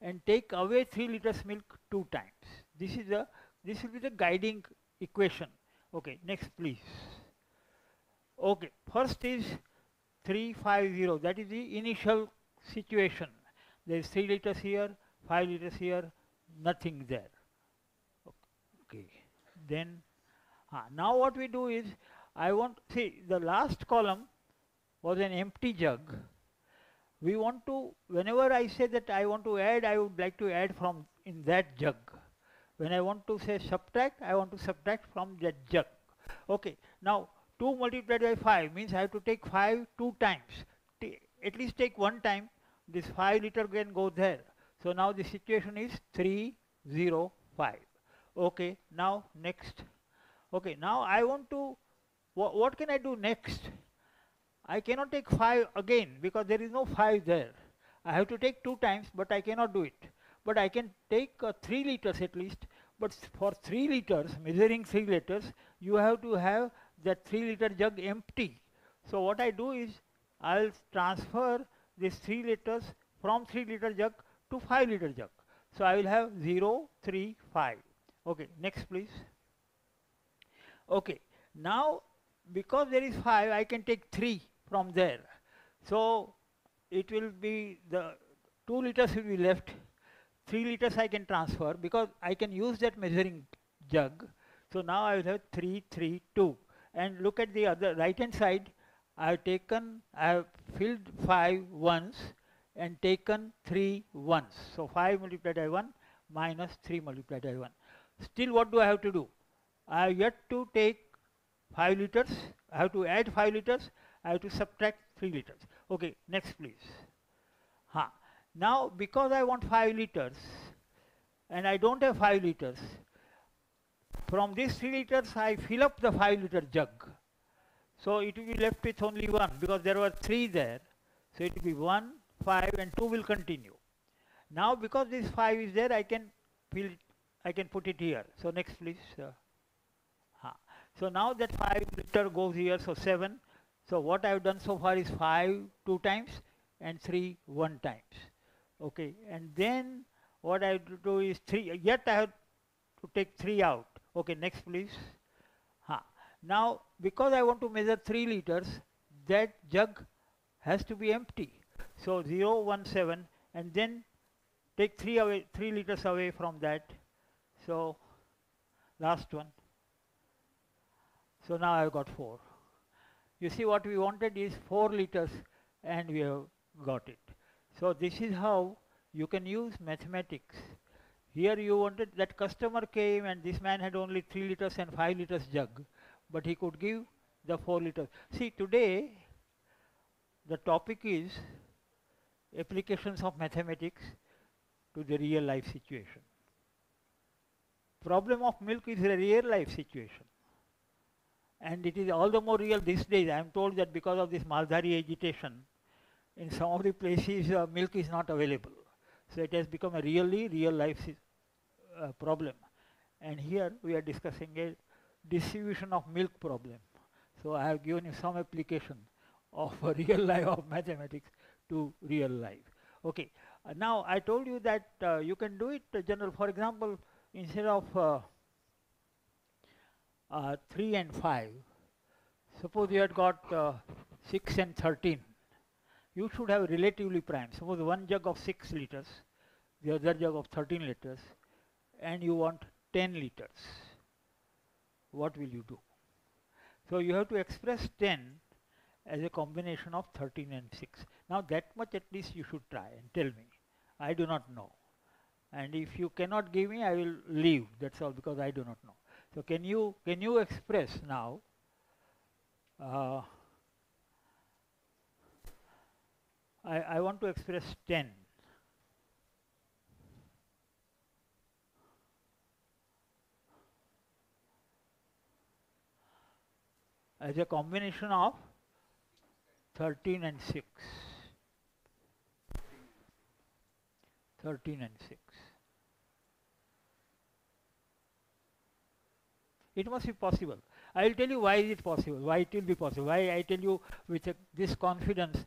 and take away 3 liters milk two times. This is the this will be the guiding equation. Okay, next please. Okay, first is 350 that is the initial situation. There is 3 liters here, 5 liters here, nothing there. Okay, then uh, now what we do is I want see the last column was an empty jug. We want to, whenever I say that I want to add, I would like to add from in that jug. When I want to say subtract, I want to subtract from that jug. Okay, now 2 multiplied by 5 means I have to take 5 two times. T at least take one time, this 5 liter can go there. So now the situation is 305. Okay, now next. Okay, now I want to, wh what can I do next? I cannot take 5 again because there is no 5 there. I have to take 2 times but I cannot do it. But I can take uh, 3 liters at least. But for 3 liters, measuring 3 liters, you have to have that 3 liter jug empty. So what I do is I'll transfer this 3 liters from 3 liter jug to 5 liter jug. So I will have 0, 3, 5. Okay, next please. Okay, now because there is 5, I can take 3 from there. So it will be the 2 liters will be left, 3 liters I can transfer because I can use that measuring jug. So now I will have 3, 3, 2. And look at the other right hand side, I have taken, I have filled 5 once and taken 3 once. So 5 multiplied by 1 minus 3 multiplied by 1. Still what do I have to do? I have yet to take 5 liters, I have to add 5 liters, I have to subtract 3 liters. Okay, next please. Ha. Now because I want 5 liters and I don't have 5 liters, from these 3 liters I fill up the 5 liter jug. So it will be left with only 1 because there were 3 there. So it will be 1, 5 and 2 will continue. Now because this 5 is there I can fill it, I can put it here. So next please. Uh, so now that 5 liter goes here, so 7. So what I have done so far is 5 2 times and 3 1 times. Okay, and then what I have to do is 3, yet I have to take 3 out. Okay, next please. Now because I want to measure 3 liters, that jug has to be empty. So 0, 1, 7 and then take 3 away, 3 liters away from that. So last one. So now I've got 4. You see what we wanted is 4 liters and we have got it. So this is how you can use mathematics. Here you wanted that customer came and this man had only 3 liters and 5 liters jug, but he could give the 4 liters. See today the topic is applications of mathematics to the real life situation. Problem of milk is a real life situation and it is all the more real these days. I am told that because of this Maldhari agitation, in some of the places uh, milk is not available. So it has become a really real life uh, problem. And here we are discussing a distribution of milk problem. So I have given you some application of real life of mathematics to real life. Okay. Uh, now I told you that uh, you can do it uh, general. For example, instead of uh, uh, 3 and 5. Suppose you had got uh, 6 and 13. You should have relatively prime. Suppose one jug of 6 liters, the other jug of 13 liters, and you want 10 liters. What will you do? So you have to express 10 as a combination of 13 and 6. Now that much at least you should try and tell me. I do not know. And if you cannot give me, I will leave. That's all because I do not know. So can you can you express now uh, I, I want to express 10 as a combination of 13 and 6 13 and 6 It must be possible. I will tell you why is it possible, why it will be possible, why I tell you with this confidence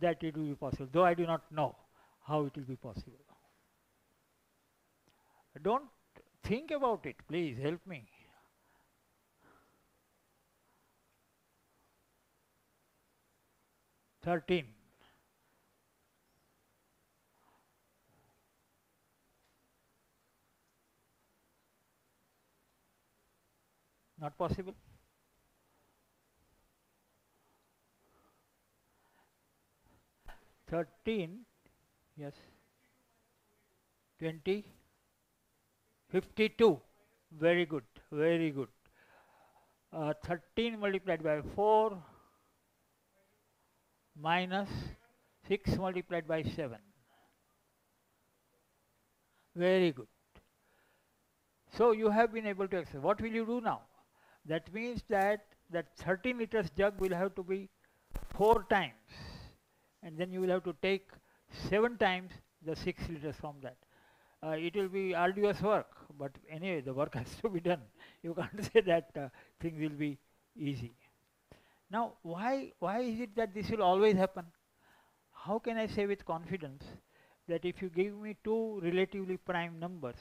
that it will be possible, though I do not know how it will be possible. Don't think about it, please help me. Thirteen. Not possible. Thirteen, yes, twenty, fifty-two. Very good, very good. Uh, 13 multiplied by 4 minus 6 multiplied by 7. Very good. So you have been able to access. What will you do now? That means that that 30 liters jug will have to be 4 times and then you will have to take 7 times the 6 liters from that. Uh, it will be arduous work but anyway the work has to be done. You can't say that uh, things will be easy. Now why, why is it that this will always happen? How can I say with confidence that if you give me two relatively prime numbers,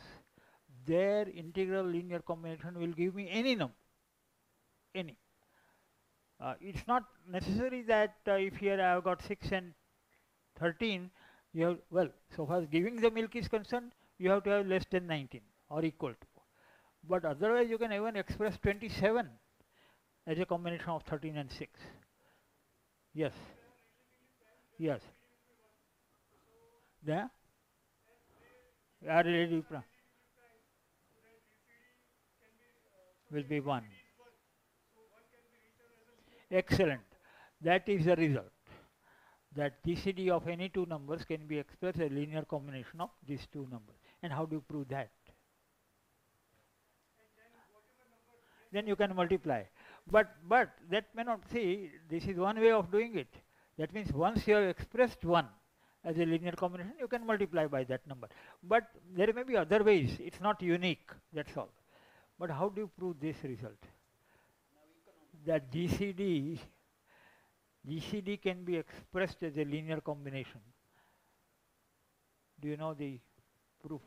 their integral linear combination will give me any number any. Uh, it's not necessary that uh, if here I have got 6 and 13, you have, well, so far as giving the milk is concerned, you have to have less than 19 or equal to. But otherwise you can even express 27 as a combination of 13 and 6. Yes. Yes. There? Are relative will be 1. Excellent. That is the result. That GCD of any two numbers can be expressed as a linear combination of these two numbers. And how do you prove that? Then you can multiply. But but that may not see this is one way of doing it. That means once you have expressed one as a linear combination, you can multiply by that number. But there may be other ways. It's not unique. That's all. But how do you prove this result? That GCD GCD can be expressed as a linear combination. Do you know the proof?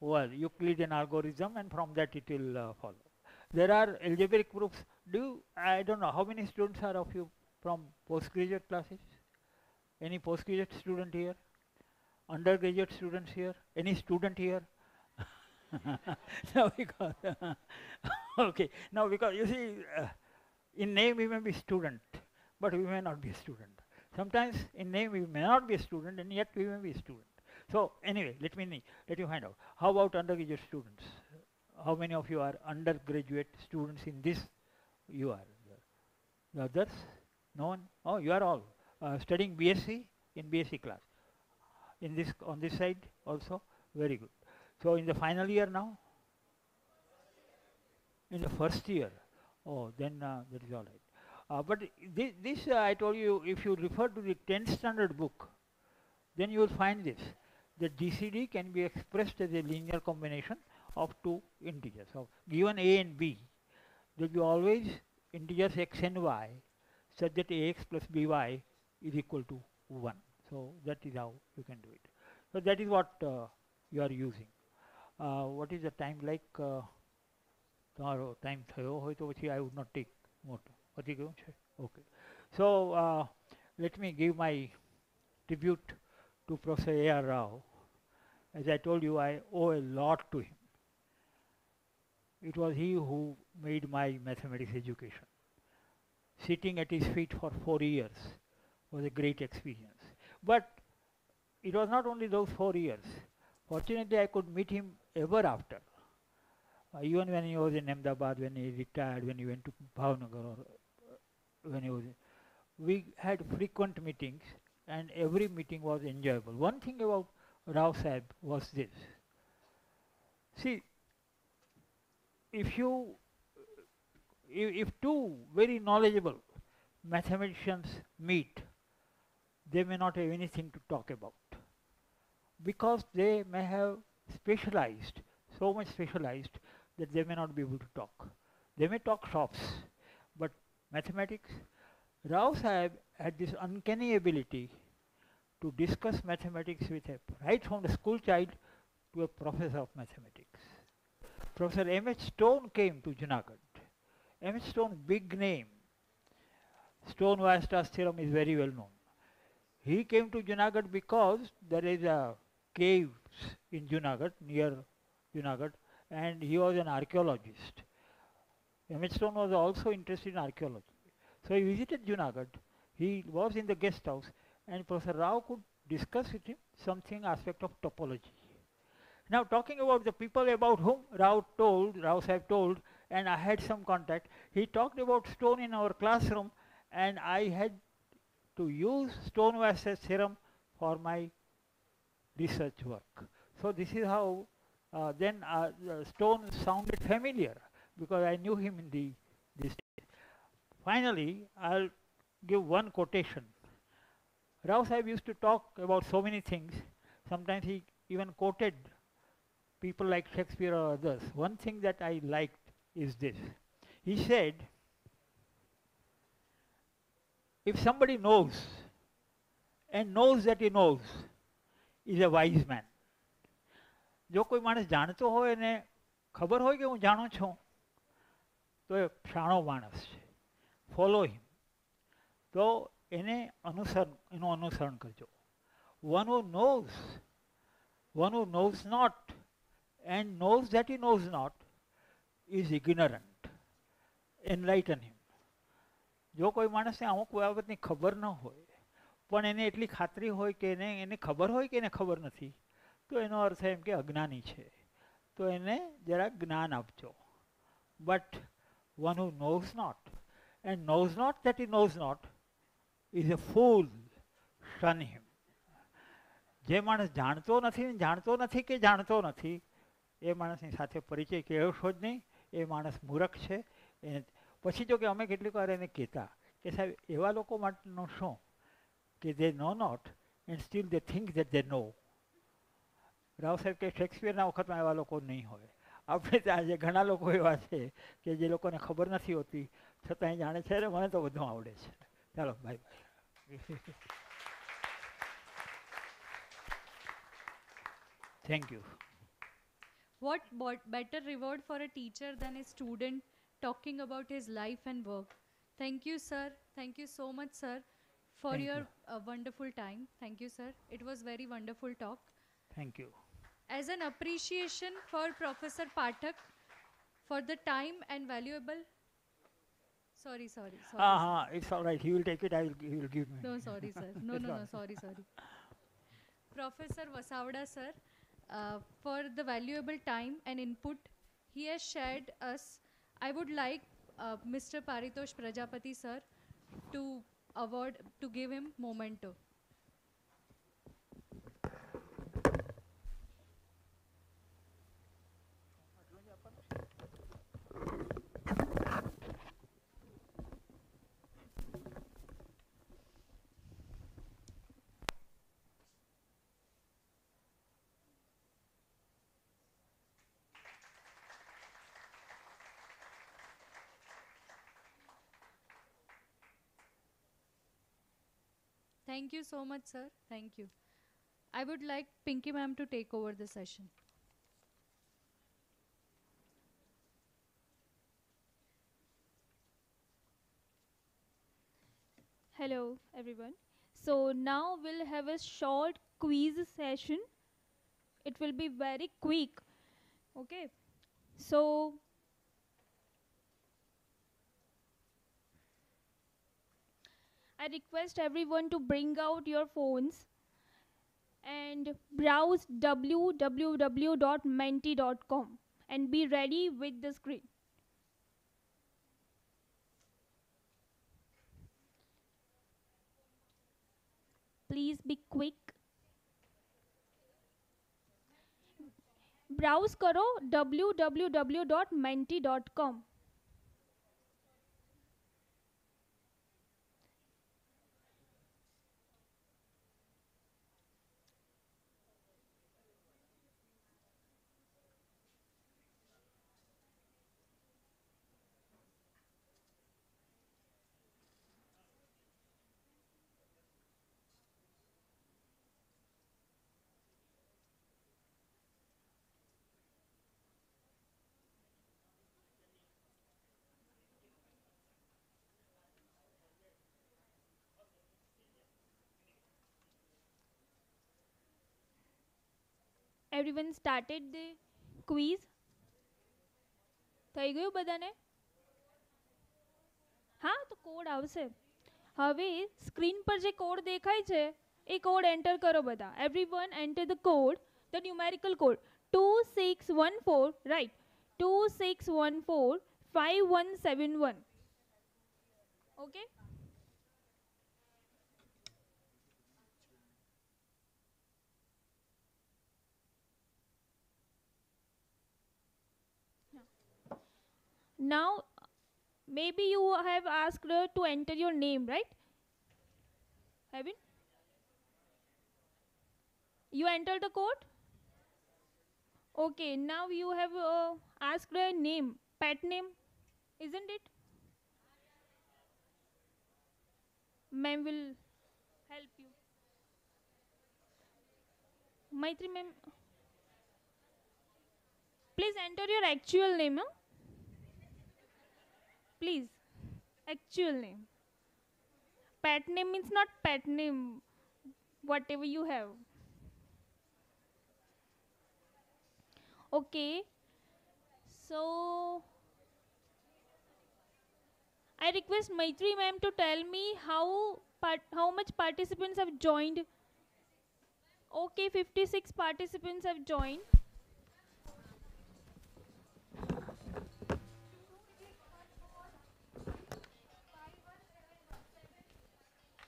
Well, Euclidean algorithm and from that it will uh, follow. There are algebraic proofs. Do you, I don't know how many students are of you from postgraduate classes? Any postgraduate student here? Undergraduate students here? Any student here? no, because okay. Now because you see, uh, in name we may be student, but we may not be a student. Sometimes in name we may not be a student, and yet we may be a student. So anyway, let me let you find out. How about undergraduate students? How many of you are undergraduate students in this? You are. The others? No one? Oh, you are all uh, studying BSc in BSc class. In this on this side also very good. So in the final year now. In the first year. Oh, then uh, that is all right. Uh, but this, this uh, I told you, if you refer to the 10th standard book, then you will find this. That GCD can be expressed as a linear combination of two integers. So given a and b, there will be always integers x and y such that ax plus by is equal to 1. So that is how you can do it. So that is what uh, you are using. Uh, what is the time like? Uh, તમારો time થયો હોય તો પછી I would not take મોર પતી ગયું છે okay so let me give my tribute to Professor A.R. Rao. As I told you, I owe a lot to him. It was he who made my mathematics education. Sitting at his feet for four years was a great experience. But it was not only those four years. Fortunately, I could meet him ever after. Uh, even when he was in Ahmedabad, when he retired, when he went to Bhavnagar, or uh, when he was, we had frequent meetings, and every meeting was enjoyable. One thing about Rao Sahib was this. See, if you, if, if two very knowledgeable mathematicians meet, they may not have anything to talk about because they may have specialized, so much specialized that they may not be able to talk. They may talk shops, but mathematics, Rao Sahib had this uncanny ability to discuss mathematics with a, right from the school child to a professor of mathematics. Professor M.H. Stone came to Junagadh. M.H. Stone, big name. Stone Weierstrass theorem is very well known. He came to Junagadh because there is a caves in Junagadh, near Junagadh, and he was an archaeologist. M.H. Stone was also interested in archaeology. So he visited Junagadh. He was in the guest house, and Professor Rao could discuss with him something aspect of topology. Now talking about the people about whom Rao told, Rao Sahib told, and I had some contact, he talked about stone in our classroom, and I had to use stone Weierstrass theorem for my research work. So this is how uh, then uh, stone sounded familiar because I knew him in the this. Finally, I'll give one quotation. Rao Sahib used to talk about so many things. Sometimes he even quoted people like Shakespeare or others. One thing that I liked is this. He said, if somebody knows and knows that he knows, is a wise man જો કોઈ માણસ જાણતો હોય ને ખબર હોય કે હું જાણું છું, તો એ શાણો માણસ છે. ફોલો હિમ તો એને અનુસરણ, એનું અનુસરણ કરજો. One who knows one who knows not and knows that he knows not is ignorant enlighten him જો કોઈ માણસને અમુક બાબતની ખબર ન હોય પણ એને એટલી ખાતરી હોય કે એને એને ખબર હોય કે એને ખબર નથી, તો એનો અર્થ એમ કે અજ્ઞાની છે. તો એને જરાક જ્ઞાન આપજો. But one who knows not and knows not that he knows not is a fool shun him જે માણસ જાણતો નથી જાણતો નથી કે જાણતો નથી, એ માણસની સાથે પરિચય કેળવશો જ નહીં, એ માણસ મૂરખ છે. એને, પછી જો કે અમે કેટલીક વાર એને કહેતા કે સાહેબ, એવા લોકો માટેનું શું કે દે no not and still they think that they know Rao સાહેબ કે શેક્સપિયરના વખતમાં એવા લોકો નહીં હોય આપણે ત્યાં આજે ઘણા લોકો એવા છે કે જે લોકોને ખબર નથી હોતી છતાં એ જાણે છે ને મને તો બધું આવડે છે ચાલો bye bye thank you What bot- better reward for a teacher than a student talking about his life and work? Thank you, sir. Thank you so much, sir, for Thank your you. uh, wonderful time. Thank you, sir. It was very wonderful talk. Thank you. As an appreciation for Professor Patak for the time and valuable. Sorry, sorry, sorry. Ah, uh ah, -huh, it's all right. He will take it. I will. He will give me. No, sorry, sir. No, no, no. Sorry, sorry. Professor Vasavada, sir, uh, for the valuable time and input he has shared us. I would like uh, Mr. Paritosh Prajapati, sir, to award, to give him memento. Thank you so much, sir. Thank you. I would like Pinky ma'am to take over the session. Hello, everyone. So now we'll have a short quiz session. It will be very quick. Okay. So I request everyone to bring out your phones and browse www.menti.com and be ready with the screen. Please be quick. Browse करो www.menti.com. Everyone started the quiz? થઈ ગયું બધાને હા તો code આવશે હવે screen પર જે કોડ દેખાય છે એ કોડ એન્ટર કરો બધા everyone enter the code the numerical code two six one four right two six one four five one seven one okay Now, maybe you have asked to enter your name, right? Haven't? You entered the code? Okay, now you have uh, asked her name, pet name, isn't it? Ma'am will help you. Maitri ma'am, please enter your actual name, huh? Please actual name. Pet name means not pet name, whatever you have. Okay. So I request Maitri ma'am to tell me how part how much participants have joined. Okay, 56 participants have joined.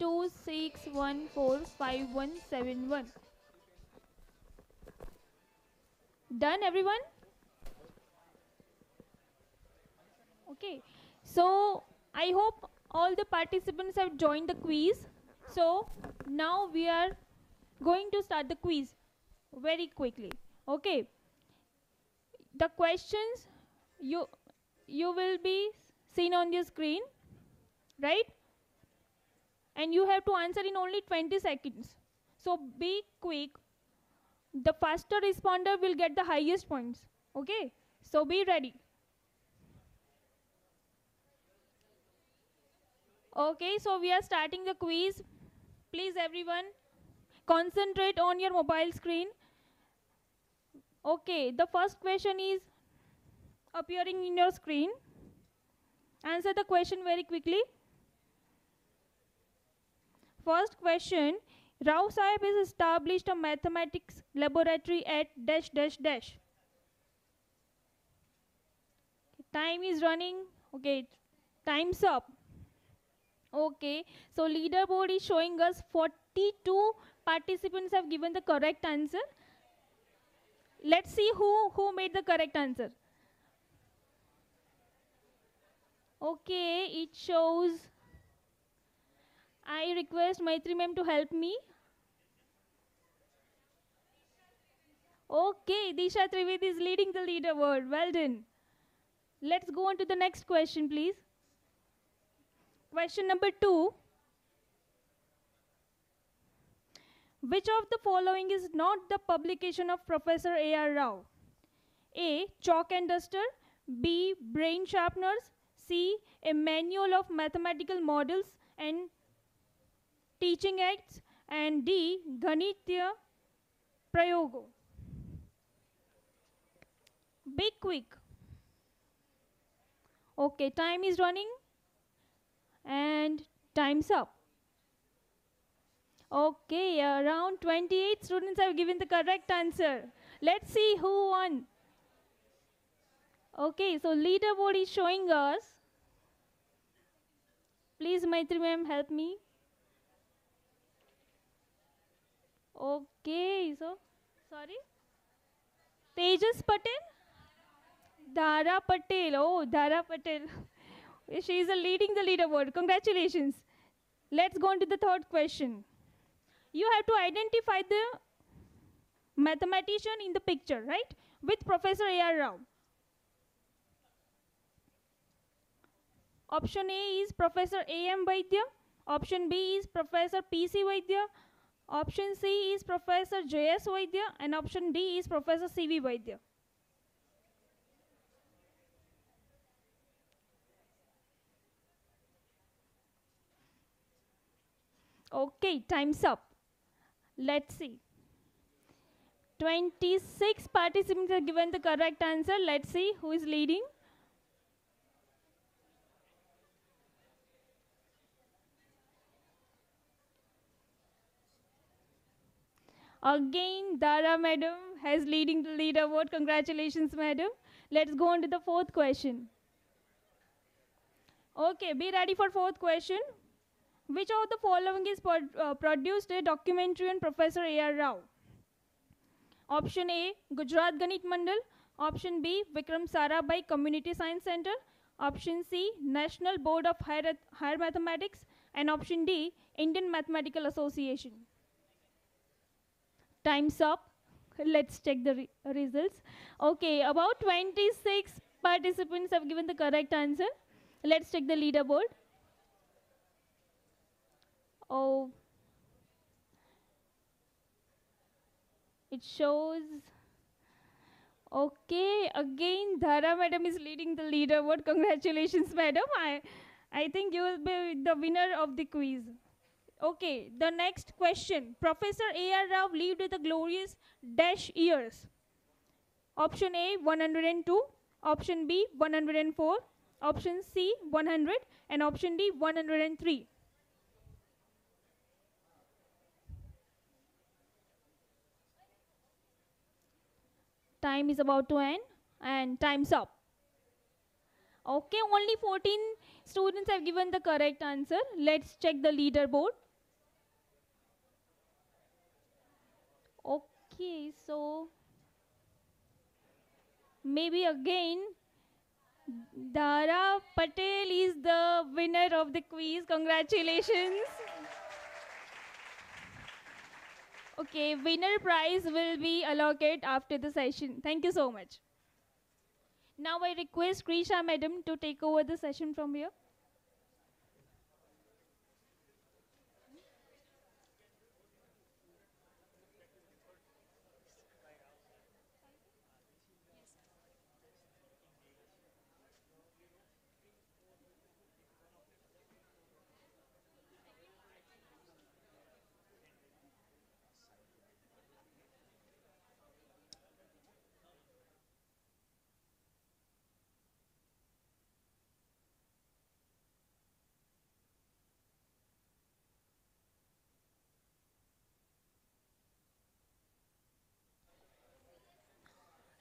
Two six one four five one seven one. Done, everyone? Okay. So I hope all the participants have joined the quiz. So now we are going to start the quiz very quickly. Okay. The questions you you will be seen on your screen, right? And you have to answer in only 20 seconds. So be quick. The faster responder will get the highest points. Okay? So be ready. Okay, so we are starting the quiz. Please, everyone, concentrate on your mobile screen. Okay, the first question is appearing in your screen. Answer the question very quickly. First question Rao Sahib has established a mathematics laboratory at dash dash dash. Time is running. Okay, time's up. Okay, so leaderboard is showing us 42 participants have given the correct answer. Let's see who, who made the correct answer. Okay, it shows. I request Maitri ma'am to help me. Okay, Disha Trivedi is leading the leaderboard. Well done. Let's go on to the next question, please. Question number two. Which of the following is not the publication of Professor A.R. Rao? A. Chalk and duster. B. Brain sharpeners. C. A manual of mathematical models and teaching aids. And D. Ganitya Prayogo. Be quick. Okay, time is running and time's up. Okay, around 28 students have given the correct answer. Let's see who won. Okay, so leaderboard is showing us. Please, Maitri ma'am, help me. Okay, so, sorry. Tejas Patel? Dhara Patel. Oh, Dhara Patel. She is leading the leaderboard. Congratulations. Let's go on to the third question. You have to identify the mathematician in the picture, right? With Professor A.R. Rao. Option A is Professor A.M. Vaidya. Option B is Professor P.C. Vaidya. Option C is Professor J.S. Vaidya. And option D is Professor C.V. Vaidya. Okay, time's up. Let's see. 26 participants have given the correct answer. Let's see who is leading. Again, Dhara madam has leading the leaderboard. Congratulations, madam. Let's go on to the fourth question. Okay, be ready for fourth question. Which of the following is pro uh, produced a documentary on Professor A.R. Rao? Option A, Gujarat Ganit Mandal. Option B, Vikram Sarabhai Community Science Center. Option C, National Board of Higher, Higher Mathematics. And option D, Indian Mathematical Association. Time's up. Let's check the re results. Okay, about 26 participants have given the correct answer. Let's check the leaderboard. Oh, it shows. Okay, again, Dhara madam is leading the leaderboard. Congratulations, madam. I, I think you will be the winner of the quiz. Okay, the next question. Professor A.R. Rao lived with the glorious dash years. Option A 102, option B 104, option C 100 and option D 103. Time is about to end and time's up. Okay, only 14 students have given the correct answer. Let's check the leaderboard. Okay, so maybe again Dhara Patel is the winner of the quiz. Congratulations. Okay, winner prize will be allocated after the session. Thank you so much. Now I request Krisha madam to take over the session from here.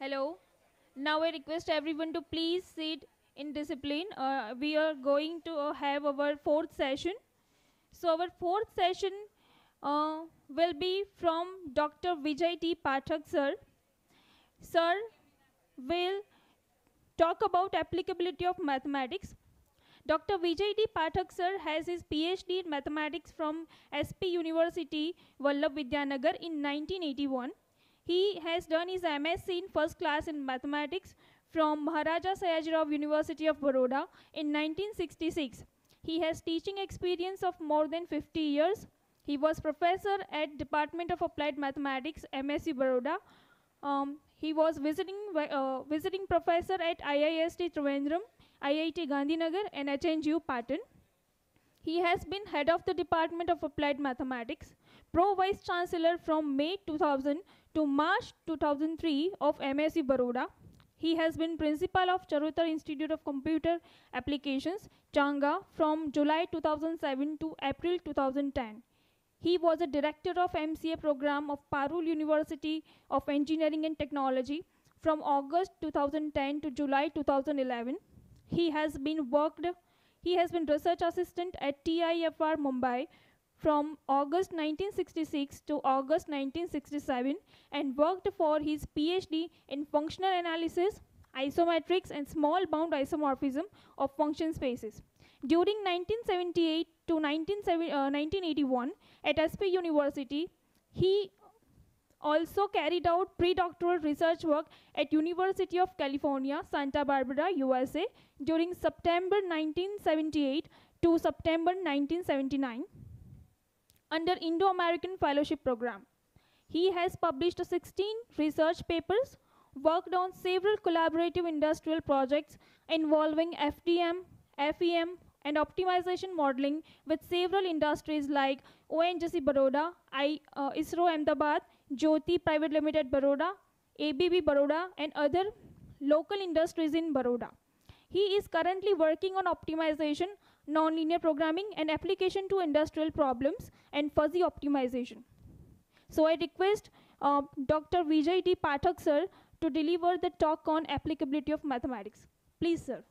Hello. Now I request everyone to please sit in discipline. Uh, we are going to uh, have our fourth session. So our fourth session uh, will be from Dr. Vijay D. Pathak sir. Sir will talk about applicability of mathematics. Dr. Vijay D. Pathak sir has his PhD in mathematics from SP University, Vallabh Vidyanagar in 1981. He has done his MSc in first class in mathematics from Maharaja Sayajirao University of Baroda in 1966. He has teaching experience of more than 50 years. He was professor at Department of Applied Mathematics, MSU Baroda. Um, he was visiting, uh, visiting professor at IIST Trivandrum, IIT Gandhinagar and HNGU Patan. He has been head of the Department of Applied Mathematics, Pro Vice Chancellor from May 2000 to March 2003 of MSU Baroda. He has been principal of Charutar Institute of Computer Applications, Changa from July 2007 to April 2010. He was a director of MCA program of Parul University of Engineering and Technology from August 2010 to July 2011. He has been worked he has been research assistant at TIFR Mumbai from August 1966 to August 1967 and worked for his PhD in functional analysis, isometries and small bound isomorphism of function spaces. During 1978 to 1981 uh, at SP University, he also carried out pre-doctoral research work at University of California, Santa Barbara, USA during September 1978 to September 1979 under Indo-American Fellowship Program. He has published 16 research papers, worked on several collaborative industrial projects involving FDM, FEM, and optimization modeling with several industries like ONGC Baroda, I, uh, ISRO Ahmedabad, Jyoti Private Limited Baroda, ABB Baroda, and other local industries in Baroda. He is currently working on optimization nonlinear programming, and application to industrial problems, and fuzzy optimization. So I request uh, Dr. Vijay D. Pathak sir to deliver the talk on applicability of mathematics. Please, sir.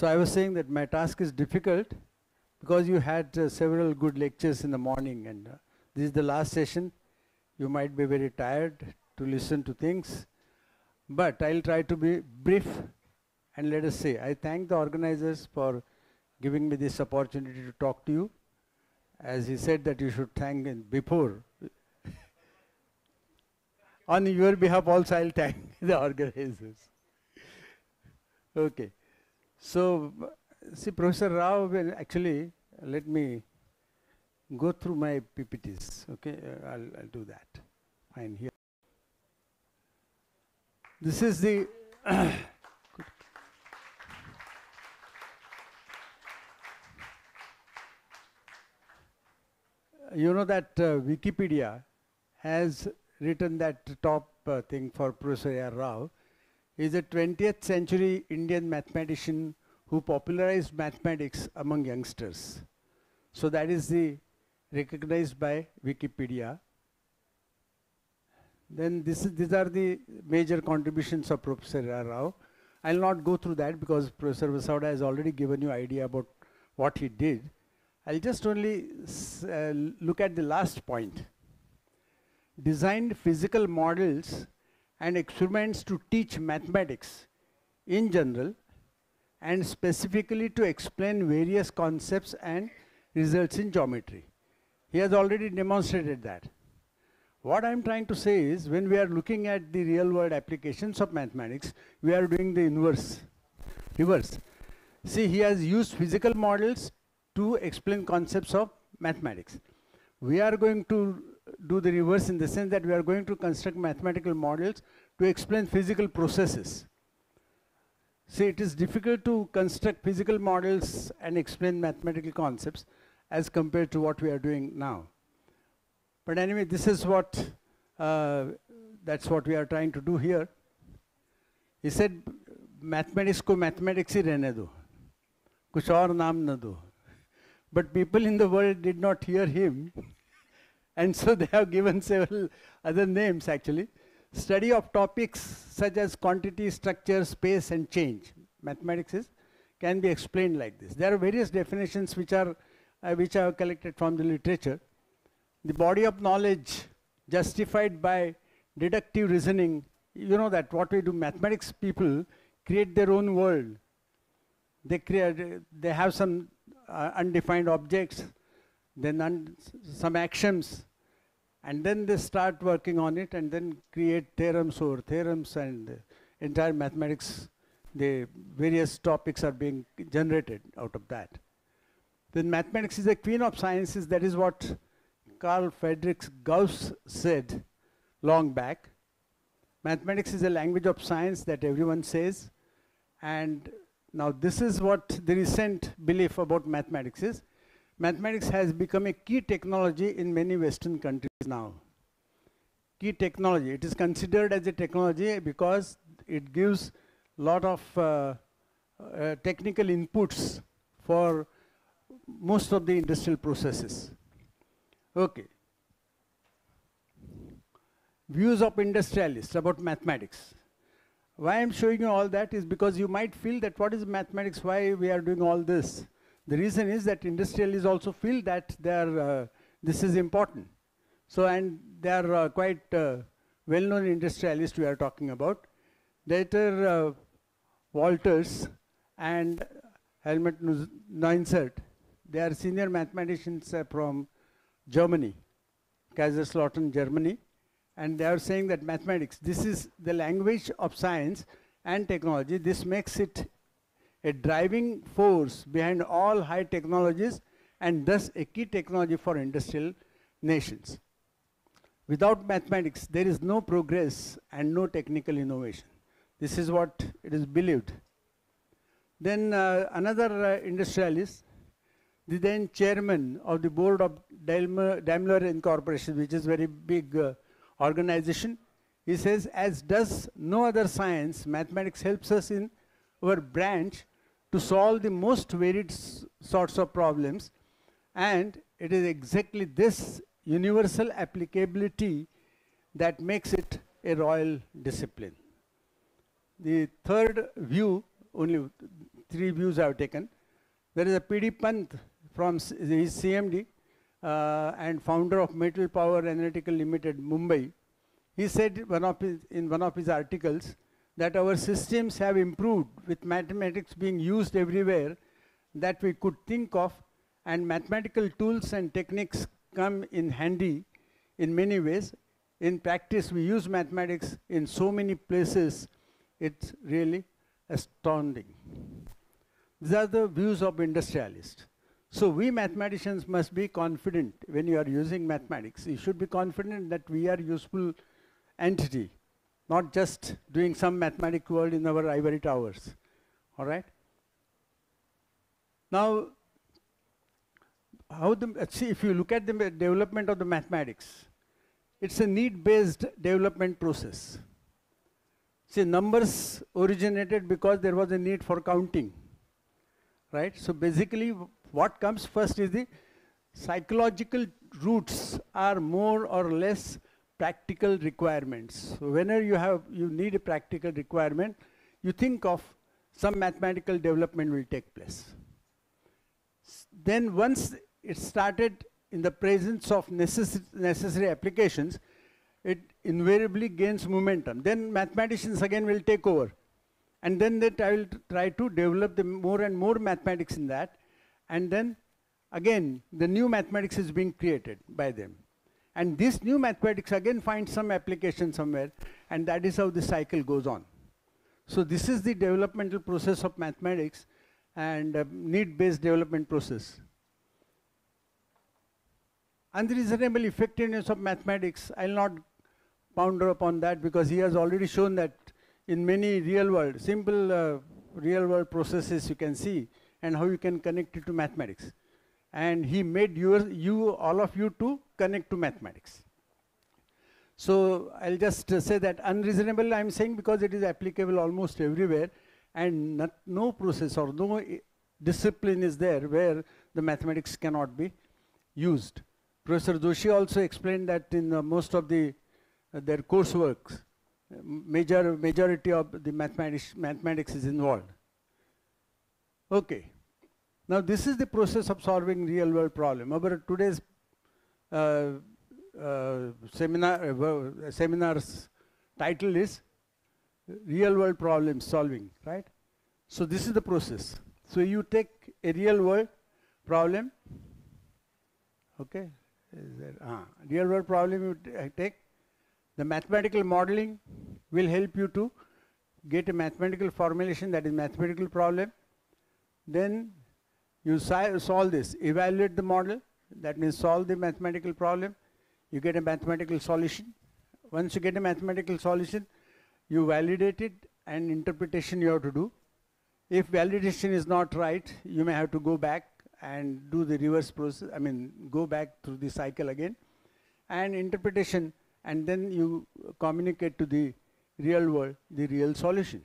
So I was saying that my task is difficult because you had uh, several good lectures in the morning and uh, this is the last session. You might be very tired to listen to things, but I'll try to be brief and let us say, I thank the organizers for giving me this opportunity to talk to you. As he said that you should thank before. on your behalf also I'll thank the organizers. Okay. So, see Professor Rao will actually, let me go through my PPTs, okay, uh, I'll, I'll do that. Fine, here. This is the you know that uh, Wikipedia has written that top uh, thing for Professor A.R. Rao is a 20th century Indian mathematician who popularized mathematics among youngsters. So that is the recognized by Wikipedia. Then this is, these are the major contributions of Professor. Rao. I'll not go through that because Professor Vasavada has already given you idea about what he did. I'll just only uh, look at the last point. Designed physical models and experiments to teach mathematics in general and specifically to explain various concepts and results in geometry. He has already demonstrated that. What I'm trying to say is when we are looking at the real world applications of mathematics, we are doing the inverse, reverse. See, he has used physical models to explain concepts of mathematics. We are going to do the reverse in the sense that we are going to construct mathematical models to explain physical processes. See, it is difficult to construct physical models and explain mathematical concepts as compared to what we are doing now. But anyway, this is what, uh, that's what we are trying to do here. He said, mathematics ko mathematics hi rehne do. Kuch aur naam na do. But people in the world did not hear him. And so they have given several other names actually. Study of topics such as quantity, structure, space and change. Mathematics is, can be explained like this. There are various definitions which are uh, which I have collected from the literature. The body of knowledge justified by deductive reasoning. You know that what we do, mathematics people create their own world. They create, they have some uh, undefined objects, then un some actions, and then they start working on it and then create theorems over theorems and entire mathematics, the various topics are being generated out of that. Then mathematics is the queen of sciences, that is what Carl Friedrich Gauss said long back. Mathematics is a language of science that everyone says and now this is what the recent belief about mathematics is. Mathematics has become a key technology in many western countries now. Key technology, it is considered as a technology because it gives a lot of uh, uh, technical inputs for most of the industrial processes. Okay. Views of industrialists about mathematics. Why I'm showing you all that is because you might feel that what is mathematics, why we are doing all this. The reason is that industrialists also feel that uh, this is important. So, and they are uh, quite uh, well-known industrialists we are talking about. Later, uh, Walters and Helmut Neunzert, they are senior mathematicians uh, from Germany, Kaiserslautern, Germany and they are saying that mathematics, this is the language of science and technology. This makes it a driving force behind all high technologies and thus a key technology for industrial nations. Without mathematics, there is no progress and no technical innovation. This is what it is believed. Then uh, another uh, industrialist, the then chairman of the board of Daimler, Incorporation, which is a very big uh, organization. He says, as does no other science, mathematics helps us in our branch to solve the most varied sorts of problems. And it is exactly this universal applicability that makes it a royal discipline. The third view, only three views I have taken. There is a P.D. Pant from his CMD, uh, and founder of Metal Power Analytical Limited, Mumbai, he said one of his, in one of his articles that our systems have improved with mathematics being used everywhere that we could think of and mathematical tools and techniques come in handy in many ways in practice we use mathematics in so many places, it's really astounding. These are the views of industrialists. So we mathematicians must be confident when you are using mathematics. You should be confident that we are useful entity, not just doing some mathematical world in our ivory towers. All right? Now, how the, see if you look at the development of the mathematics, it's a need-based development process. See, numbers originated because there was a need for counting, right? So basically, what comes first is the psychological roots are more or less practical requirements. So whenever you have, you need a practical requirement, you think of some mathematical development will take place. Then once it started in the presence of necess necessary applications, it invariably gains momentum. Then mathematicians again will take over. And then they will try to develop the more and more mathematics in that. And then again, the new mathematics is being created by them. And this new mathematics again finds some application somewhere. And that is how the cycle goes on. So this is the developmental process of mathematics and uh, need-based development process unreasonable effectiveness of mathematics, I'll not ponder upon that because he has already shown that in many real world, simple uh, real world processes you can see and how you can connect it to mathematics. And he made your, you, all of you to connect to mathematics. So I'll just say that unreasonable I'm saying because it is applicable almost everywhere and not, no process or no uh, discipline is there where the mathematics cannot be used. Professor Joshi also explained that in most of the uh, their coursework, major majority of the mathematics mathematics is involved. Okay. Now this is the process of solving real world problem. Our today's seminar uh, seminar's title is real world problem solving, right? So this is the process. So you take a real world problem, okay, is there? Ah, real world problem you uh, take. The mathematical modeling will help you to get a mathematical formulation that is mathematical problem. Then you solve this, evaluate the model, that means solve the mathematical problem, you get a mathematical solution. Once you get a mathematical solution, you validate it and interpretation you have to do. If validation is not right, you may have to go back and do the reverse process, I mean, go back through the cycle again, and interpretation, and then you communicate to the real world, the real solution.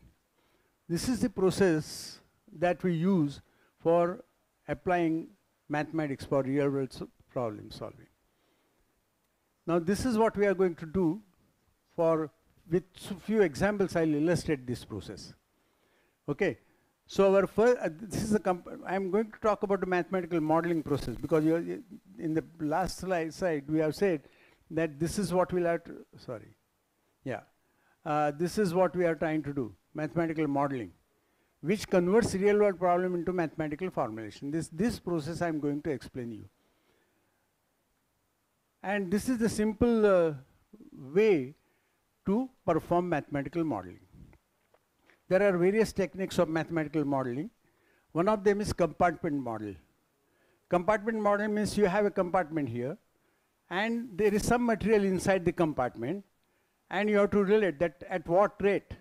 This is the process that we use for applying mathematics for real world problem solving. Now this is what we are going to do for with few examples I'll illustrate this process. Okay. So our first, uh, this is a I'm going to talk about the mathematical modeling process because in the last slide, slide we have said that this is what we'll have to, sorry, yeah, uh, this is what we are trying to do, mathematical modeling, which converts real world problem into mathematical formulation. This, this process I'm going to explain you. And this is the simple uh, way to perform mathematical modeling. There are various techniques of mathematical modeling. One of them is compartment model. Compartment model means you have a compartment here and there is some material inside the compartment and you have to relate that at what rate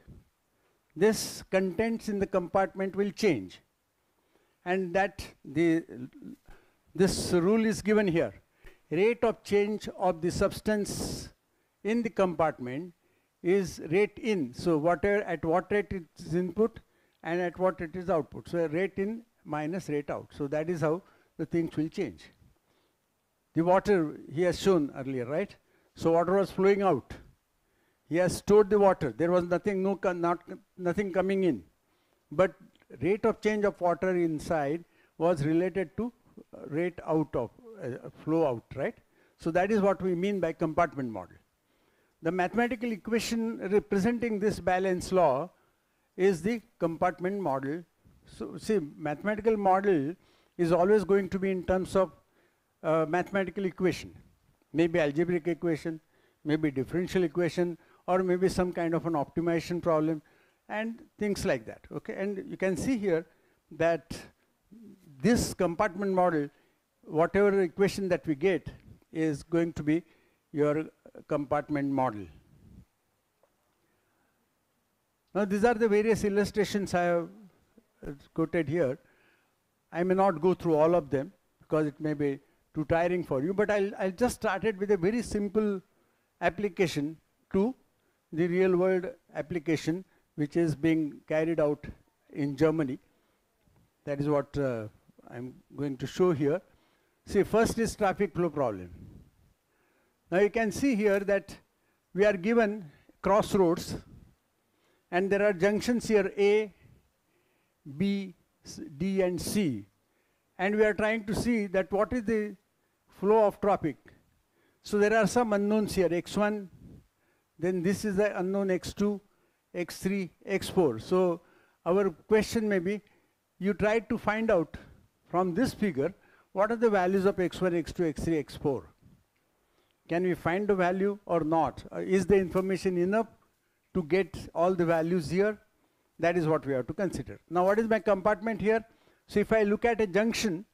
this contents in the compartment will change and that the this rule is given here rate of change of the substance in the compartment is rate in. So whatever at what rate it is input and at what rate it is output. So rate in minus rate out. So that is how the things will change. The water he has shown earlier, right? So water was flowing out. He has stored the water. There was nothing, no, not nothing coming in. But rate of change of water inside was related to rate out of uh, flow out, right? So that is what we mean by compartment model. The mathematical equation representing this balance law is the compartment model. So see, mathematical model is always going to be in terms of uh, mathematical equation, maybe algebraic equation, maybe differential equation or maybe some kind of an optimization problem and things like that. Okay, and you can see here that this compartment model, whatever equation that we get is going to be your compartment model. Now these are the various illustrations I have uh, quoted here. I may not go through all of them because it may be too tiring for you, but I'll, I'll just start it with a very simple application to the real world application which is being carried out in Germany. That is what uh, I'm going to show here. See, first is traffic flow problem. Now you can see here that we are given crossroads and there are junctions here A, B, D and C and we are trying to see that what is the flow of traffic. So there are some unknowns here x1 then this is the unknown x2 x3 x4 so our question may be you try to find out from this figure what are the values of x1 x2 x3 x4 can we find the value or not? Uh, is the information enough to get all the values here? That is what we have to consider. Now what is my compartment here? So if i look at a junction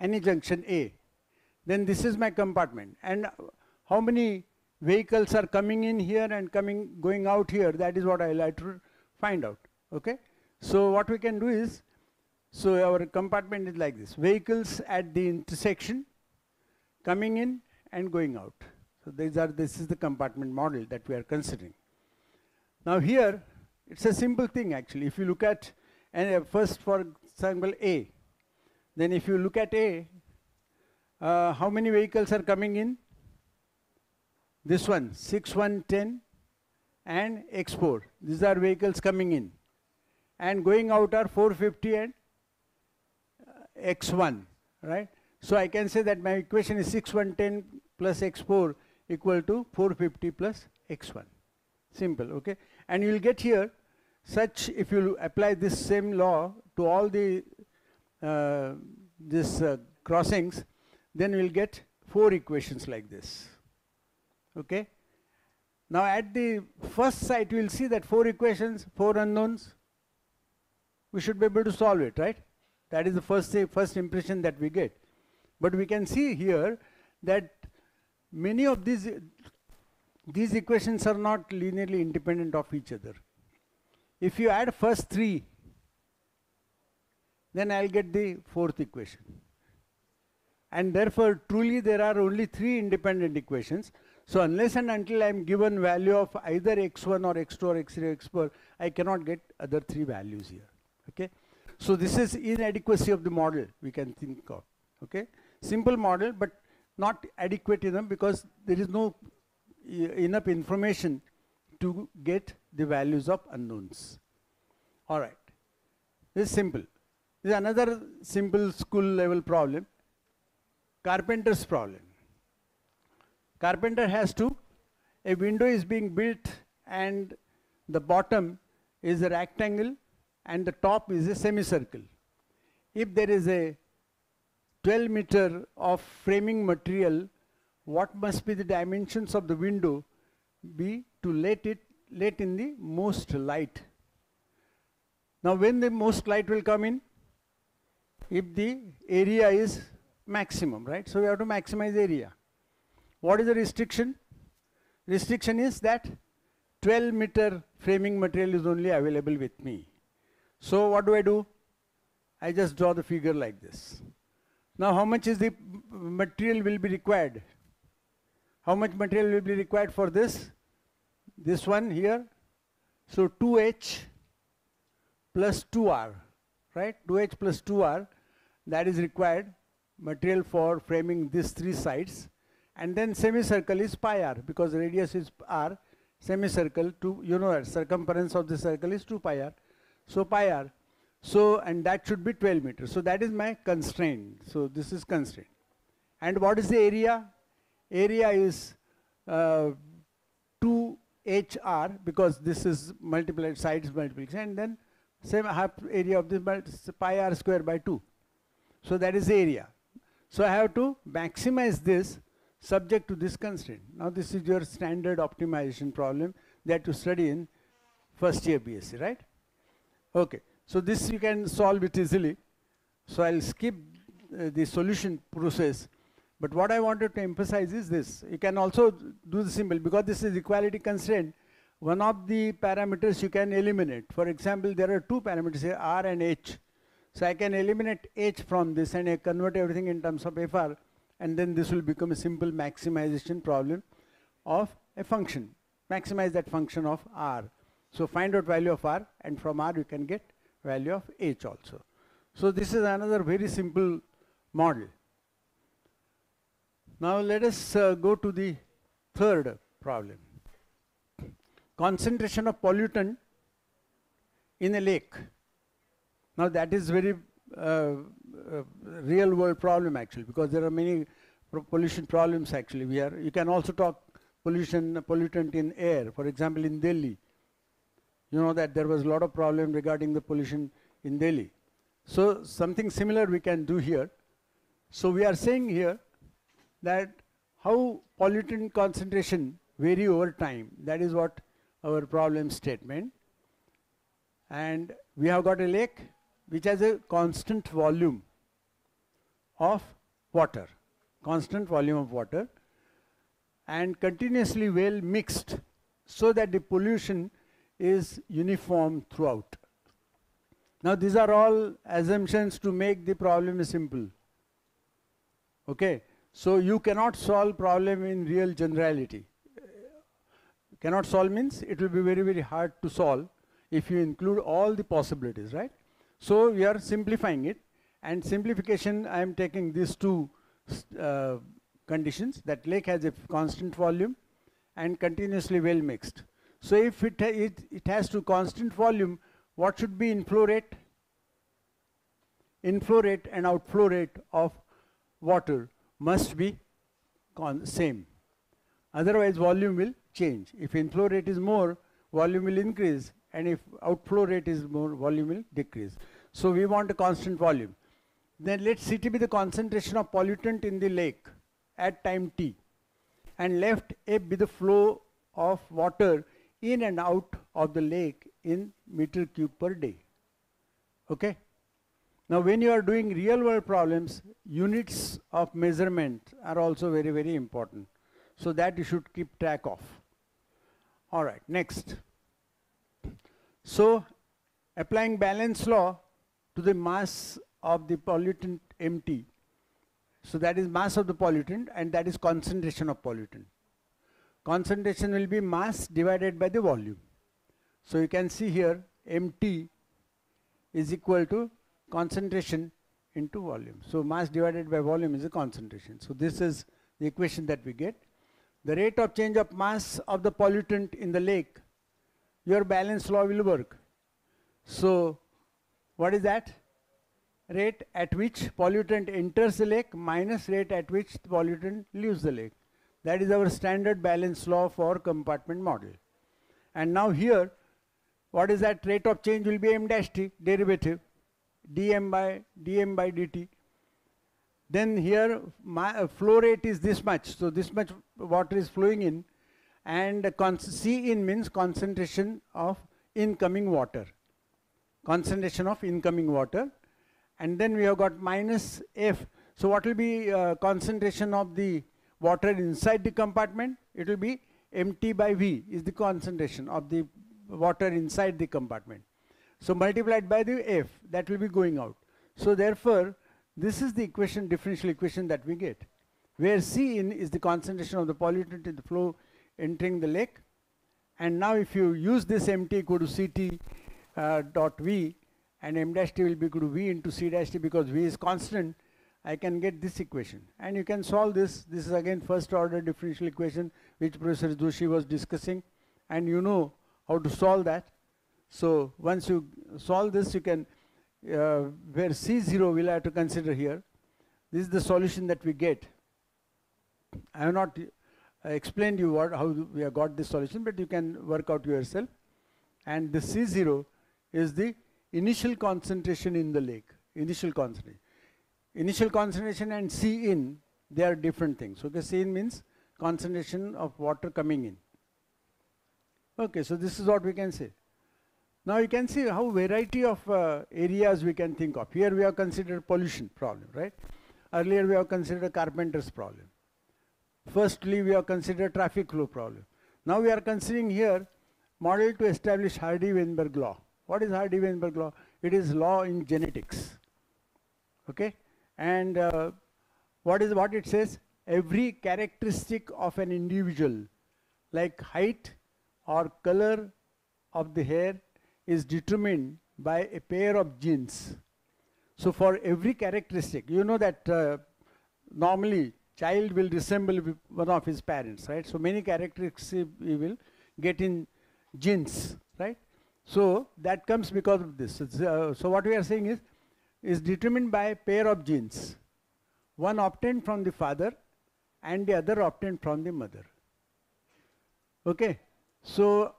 any junction a then this is my compartment. And how many vehicles are coming in here and coming going out here. That is what I like to find out okay? So what we can do is so our compartment is like this. Vehicles at the intersection coming in and going out. So these are this is the compartment model that we are considering. Now here it's a simple thing actually. If you look at and uh, first for example A. Then if you look at A uh, how many vehicles are coming in this one, 6110 and X4. These are vehicles coming in. And going out are 450 and uh, X1, right? So I can say that my equation is 6110 plus X4 equal to 450 plus X1. Simple, okay? And you will get here such, if you apply this same law to all the uh, this uh, crossings, then we will get four equations like this okay. Now at the first sight we will see that four equations, four unknowns, we should be able to solve it, right? That is the first, first impression that we get. But we can see here that many of these, these equations are not linearly independent of each other. If you add first three, then I'll get the fourth equation. And therefore, truly there are only three independent equations. So unless and until I am given value of either x1 or x2 or x3 or x4, I cannot get other three values here. Okay. So this is inadequacy of the model we can think of. Okay. Simple model, but not adequate enough because there is no enough information to get the values of unknowns. All right. This is simple. This is another simple school level problem. Carpenter's problem. Carpenter has to, a window is being built and the bottom is a rectangle and the top is a semicircle. If there is a 12 meter of framing material, what must be the dimensions of the window be to let it let in the most light. Now when the most light will come in? If the area is maximum, right? So we have to maximize area. What is the restriction? Restriction is that 12 meter framing material is only available with me. So what do I do? I just draw the figure like this. Now how much is the material will be required? How much material will be required for this? This one here. So 2H plus 2R, right? 2H plus 2R that is required material for framing these three sides and then semicircle is pi r because radius is r semicircle to you know circumference of the circle is 2 pi r. So pi r. So and that should be 12 meters. So that is my constraint. So this is constraint. And what is the area? Area is uh, 2 hr because this is multiplied sides multiplication and then same half area of this pi r square by 2 so that is the area. So I have to maximize this subject to this constraint. Now this is your standard optimization problem that you study in first year BSc, right? Okay, so this you can solve it easily. So I'll skip uh, the solution process. But what I wanted to emphasize is this. You can also do the symbol because this is equality constraint, one of the parameters you can eliminate. For example, there are two parameters here, R and H. So I can eliminate H from this and I convert everything in terms of FR and then this will become a simple maximization problem of a function. Maximize that function of R. So find out value of R and from R you can get value of H also. So this is another very simple model. Now let us uh, go to the third problem. Concentration of pollutant in a lake. Now that is very Uh, uh, real world problem actually because there are many pollution problems actually. We are, you can also talk pollution, pollutant in air. For example, in Delhi, you know that there was a lot of problem regarding the pollution in Delhi. So something similar we can do here. So we are saying here that how pollutant concentration vary over time. That is what our problem statement. And we have got a lake which has a constant volume of water, constant volume of water and continuously well mixed so that the pollution is uniform throughout. Now these are all assumptions to make the problem simple. Okay, so you cannot solve problem in real generality. cannot solve means it will be very very hard to solve if you include all the possibilities, right? So we are simplifying it and simplification I am taking these two uh, conditions that lake has a constant volume and continuously well mixed. So if it, it, it has to constant volume, what should be inflow rate? Inflow rate and outflow rate of water must be same. Otherwise volume will change. If inflow rate is more, volume will increase and if outflow rate is more, volume will decrease. So we want a constant volume. Then let Ct be the concentration of pollutant in the lake at time t and left F be the flow of water in and out of the lake in meter cube per day. Okay. Now when you are doing real world problems, units of measurement are also very, very important. So that you should keep track of. Alright, next. So applying Balance law to the mass of the pollutant MT. So that is mass of the pollutant and that is concentration of pollutant. Concentration will be mass divided by the volume. So you can see here MT is equal to concentration into volume. So mass divided by volume is a concentration. So this is the equation that we get. The rate of change of mass of the pollutant in the lake your balance law will work. So what is that? Rate at which pollutant enters the lake minus rate at which the pollutant leaves the lake. That is our standard balance law for compartment model. And now here, what is that rate of change will be m dash t derivative dm by dm by dt. Then here my uh, flow rate is this much. So this much water is flowing in and C in means concentration of incoming water. Concentration of incoming water. And then we have got minus F. So what will be uh, concentration of the water inside the compartment? It will be MT by V is the concentration of the water inside the compartment. So multiplied by the F that will be going out. So therefore this is the equation differential equation that we get where C in is the concentration of the pollutant in the flow entering the lake. And now if you use this MT equal to CT uh, dot V and M dash T will be equal to V into C dash T because V is constant, I can get this equation. And you can solve this. This is again first order differential equation which Professor Joshi was discussing. And you know how to solve that. So once you solve this, you can, uh, where C0 we'll have to consider here. This is the solution that we get. I have not I explained you what, how we have got this solution, but you can work out yourself. And the C0 is the initial concentration in the lake, initial concentration. Initial concentration and C in they are different things. Okay, C in means concentration of water coming in. Okay, so this is what we can say. Now you can see how variety of uh, areas we can think of. Here we have considered pollution problem, right? Earlier we have considered a carpenter's problem. Firstly, we have considered traffic flow problem. Now we are considering here model to establish Hardy-Weinberg law. What is Hardy-Weinberg law? It is law in genetics. Okay, and uh, what is what it says? Every characteristic of an individual, like height or color of the hair, is determined by a pair of genes. So for every characteristic, you know that uh, normally child will resemble one of his parents, right? So many characteristics he will get in genes, right? So that comes because of this. Uh, so what we are saying is, is determined by a pair of genes. One obtained from the father and the other obtained from the mother. Okay. So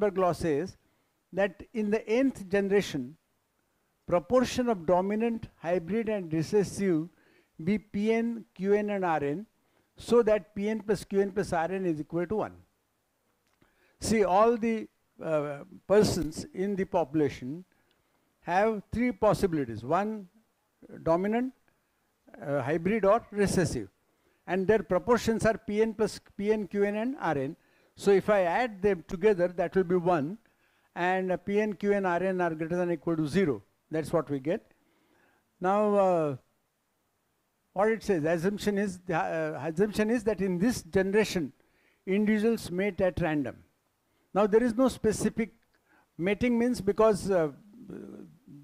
law says that in the nth generation, proportion of dominant, hybrid and recessive be Pn, Qn and Rn so that Pn plus Qn plus Rn is equal to 1. See all the uh, persons in the population have three possibilities. One dominant, uh, hybrid or recessive and their proportions are Pn plus Pn, Qn and Rn so if I add them together, that will be 1 and uh, P and Q and Rn are greater than equal to 0. That's what we get. Now, uh, what it says, assumption is, the uh, assumption is that in this generation, individuals mate at random. Now, there is no specific mating means because uh,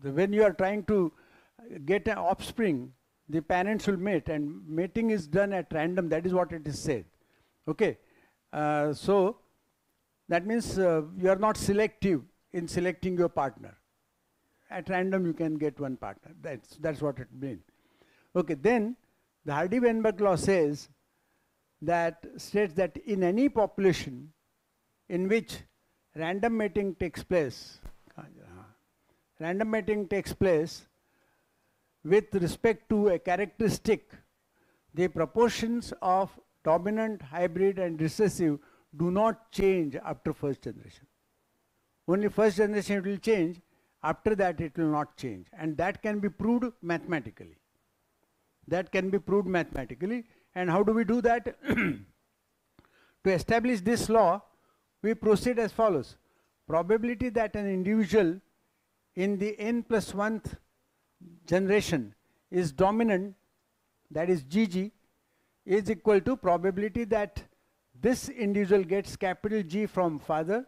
when you are trying to get an offspring, the parents will mate and mating is done at random. That is what it is said. Okay. Uh, so that means uh, you are not selective in selecting your partner. At random you can get one partner. That's, that's what it means. Okay, then the Hardy-Weinberg law says that states that in any population in which random mating takes place, random mating takes place with respect to a characteristic, the proportions of dominant, hybrid and recessive do not change after first generation. Only first generation it will change, after that it will not change. And that can be proved mathematically. That can be proved mathematically. And how do we do that? to establish this law, we proceed as follows. Probability that an individual in the n plus 1th generation is dominant, that is GG, is equal to probability that this individual gets capital G from father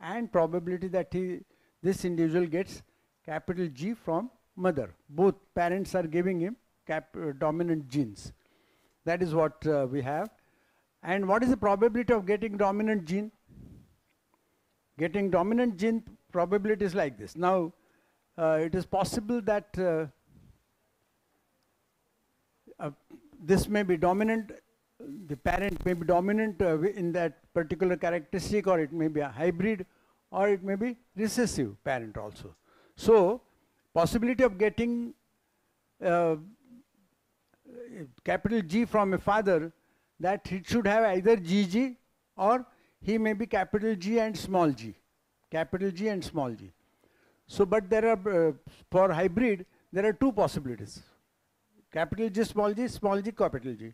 and probability that he, this individual gets capital G from mother. Both parents are giving him cap, uh, dominant genes. That is what uh, we have. And what is the probability of getting dominant gene? Getting dominant gene probability is like this. Now, uh, it is possible that uh, this may be dominant, the parent may be dominant uh, in that particular characteristic or it may be a hybrid or it may be recessive parent also. So, possibility of getting uh, capital G from a father that he should have either GG or he may be capital G and small g, capital G and small g. So, but there are, uh, for hybrid, there are two possibilities capital G, small g, small g, capital G.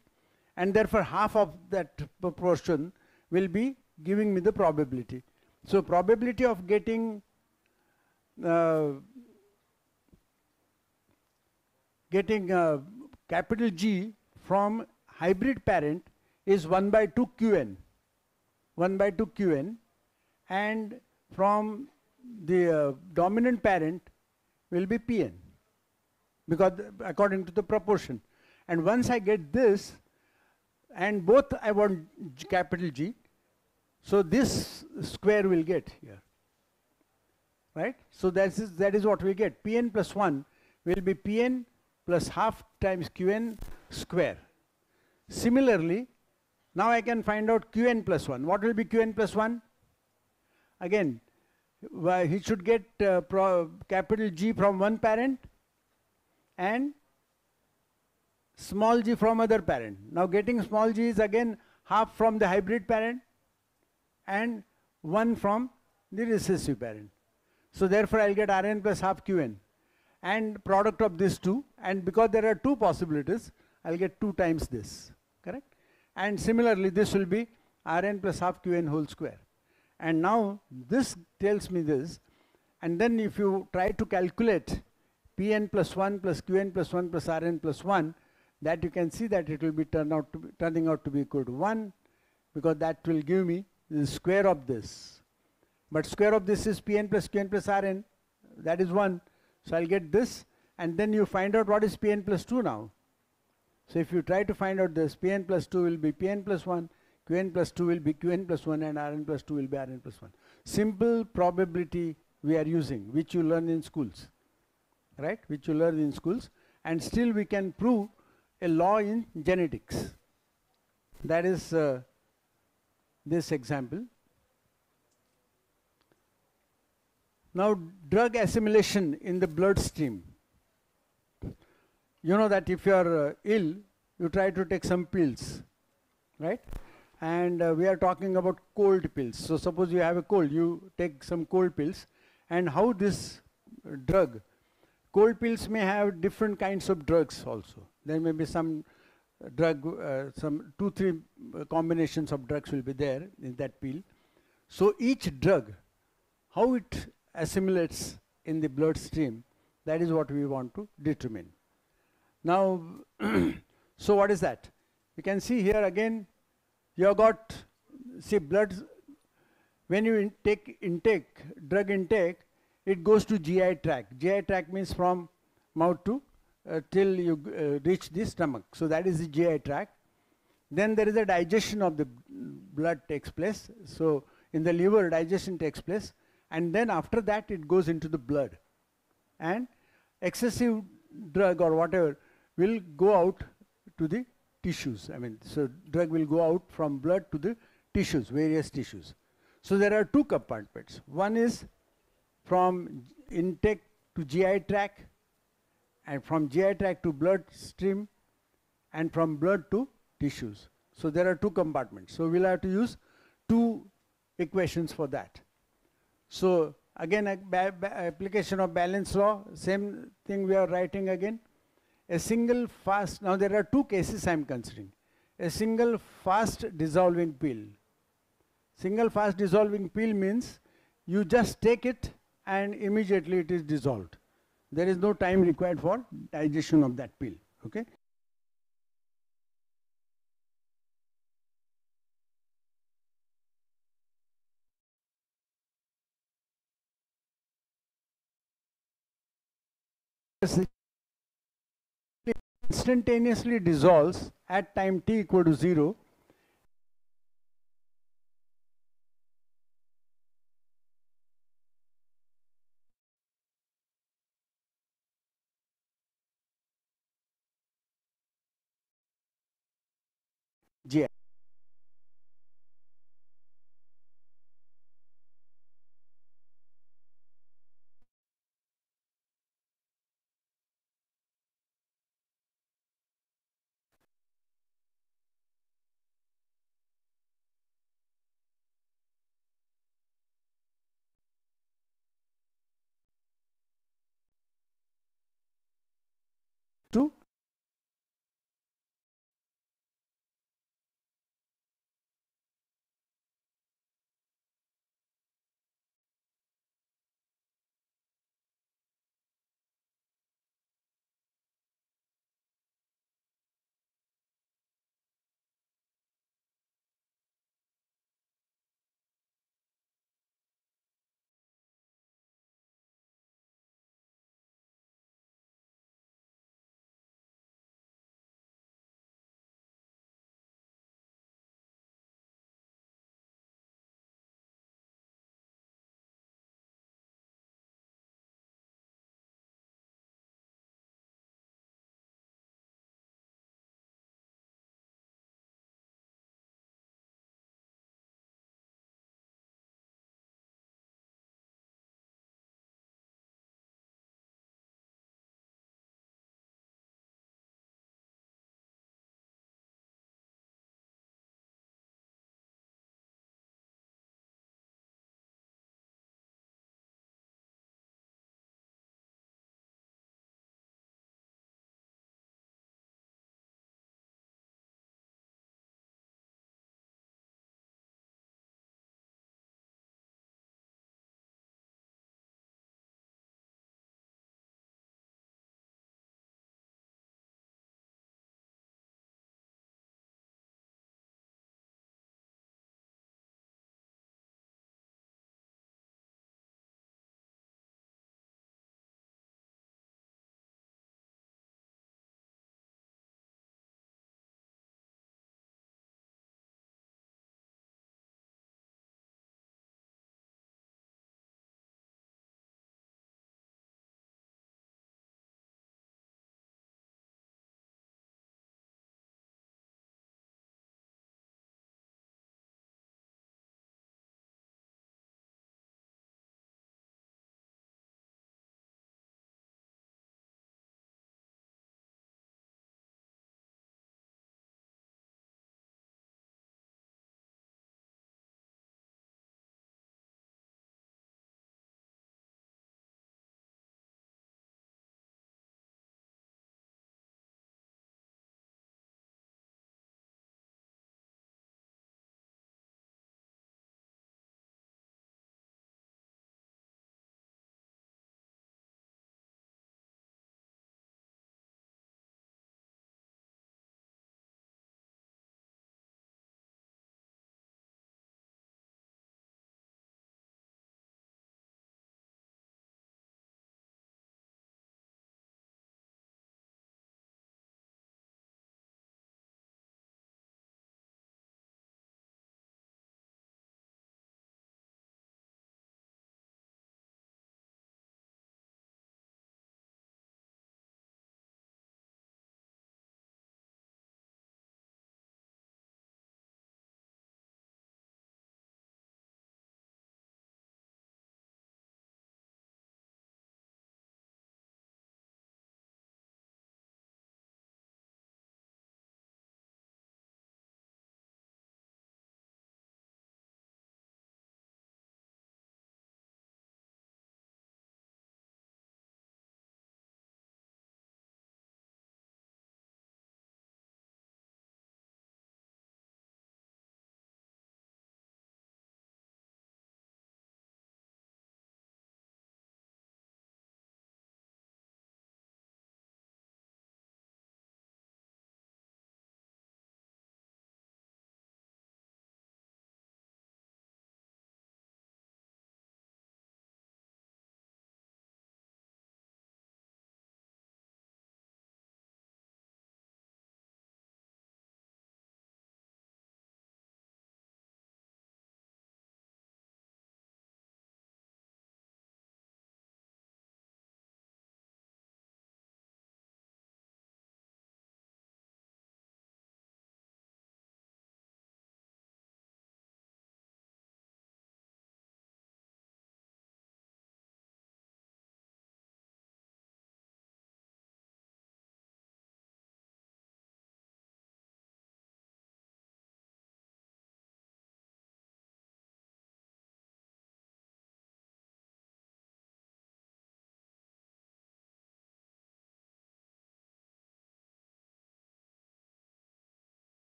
And therefore half of that proportion will be giving me the probability. So probability of getting uh, getting uh, capital G from hybrid parent is 1 by 2 Qn. 1 by 2 Qn and from the uh, dominant parent will be Pn because according to the proportion. And once I get this and both I want capital G, so this square will get here. Right? So that is, that is what we get. Pn plus 1 will be Pn plus half times Qn square. Similarly, now I can find out Qn plus 1. What will be Qn plus 1? Again, he should get uh, capital G from one parent and small g from other parent. Now getting small g is again half from the hybrid parent and 1 from the recessive parent. So therefore I'll get Rn plus half Qn and product of these two and because there are two possibilities I'll get 2 times this correct and similarly this will be Rn plus half Qn whole square and now this tells me this and then if you try to calculate Pn plus 1 plus Qn plus 1 plus Rn plus 1 that you can see that it will be, turn out be turning out to be equal to 1 because that will give me the square of this. But square of this is Pn plus Qn plus Rn that is 1. So I'll get this and then you find out what is Pn plus 2 now. So if you try to find out this Pn plus 2 will be Pn plus 1, Qn plus 2 will be Qn plus 1 and Rn plus 2 will be Rn plus 1. Simple probability we are using which you learn in schools right which you learn in schools and still we can prove a law in genetics. That is uh, this example. Now drug assimilation in the bloodstream. You know that if you are uh, ill, you try to take some pills, right? And uh, we are talking about cold pills. So suppose you have a cold, you take some cold pills and how this drug, cold pills may have different kinds of drugs also. There may be some drug, uh, some two, three uh, combinations of drugs will be there in that pill. So each drug, how it assimilates in the bloodstream, that is what we want to determine. Now, so what is that? You can see here again, you have got, see blood, when you in take intake, drug intake, it goes to GI tract. GI tract means from mouth to uh, till you uh, reach the stomach. So that is the GI tract. Then there is a digestion of the blood takes place. So in the liver digestion takes place and then after that it goes into the blood and excessive drug or whatever will go out to the tissues. I mean, so drug will go out from blood to the tissues, various tissues. So there are two compartments. One is from intake to GI tract and from GI tract to blood stream and from blood to tissues. So there are two compartments. So we'll have to use two equations for that. So again application of balance law, same thing we are writing again. A single fast, now there are two cases I am considering. A single fast dissolving pill. Single fast dissolving pill means you just take it and immediately it is dissolved there is no time required for digestion of that pill. Okay. instantaneously dissolves at time t equal to 0 GI.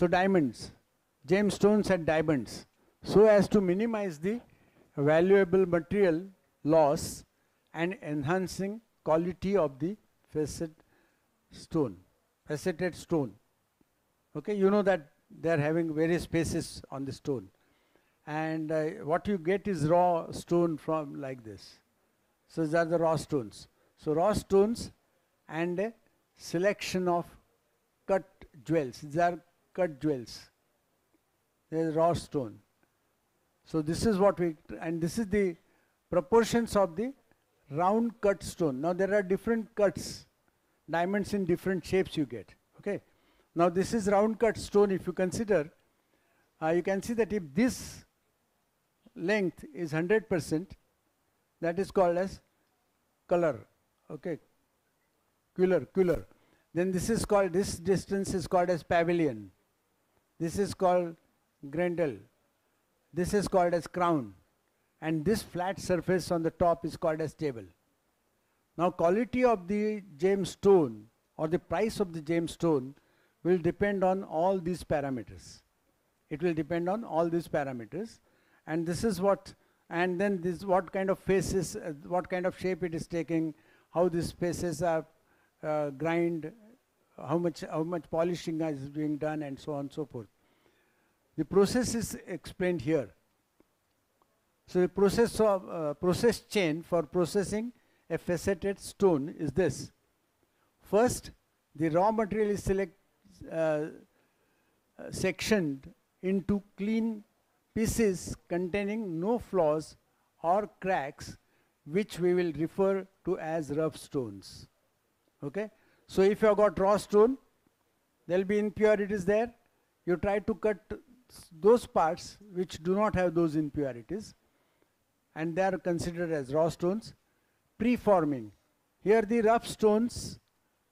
So diamonds, gemstones and diamonds, so as to minimize the valuable material loss and enhancing quality of the facet stone, faceted stone. Okay, you know that they are having various faces on the stone. And uh, what you get is raw stone from like this. So these are the raw stones. So raw stones and a selection of cut jewels. These are cut jewels. There is raw stone. So this is what we, and this is the proportions of the round cut stone. Now there are different cuts, diamonds in different shapes you get. Okay. Now this is round cut stone. If you consider, uh, you can see that if this length is 100%, that is called as color. Okay. Cooler, cooler. Then this is called, this distance is called as pavilion. This is called girdle. This is called as crown. And this flat surface on the top is called as table. Now quality of the gemstone or the price of the gemstone will depend on all these parameters. It will depend on all these parameters. And this is what, and then this what kind of faces, uh, what kind of shape it is taking, how these faces are uh, grind, how much, how much polishing is being done and so on and so forth. The process is explained here. So the process of uh, process chain for processing a faceted stone is this. First, the raw material is select, uh, uh, sectioned into clean pieces containing no flaws or cracks which we will refer to as rough stones. Okay? So if you have got raw stone, there will be impurities there. You try to cut those parts which do not have those impurities and they are considered as raw stones. Preforming. Here the rough stones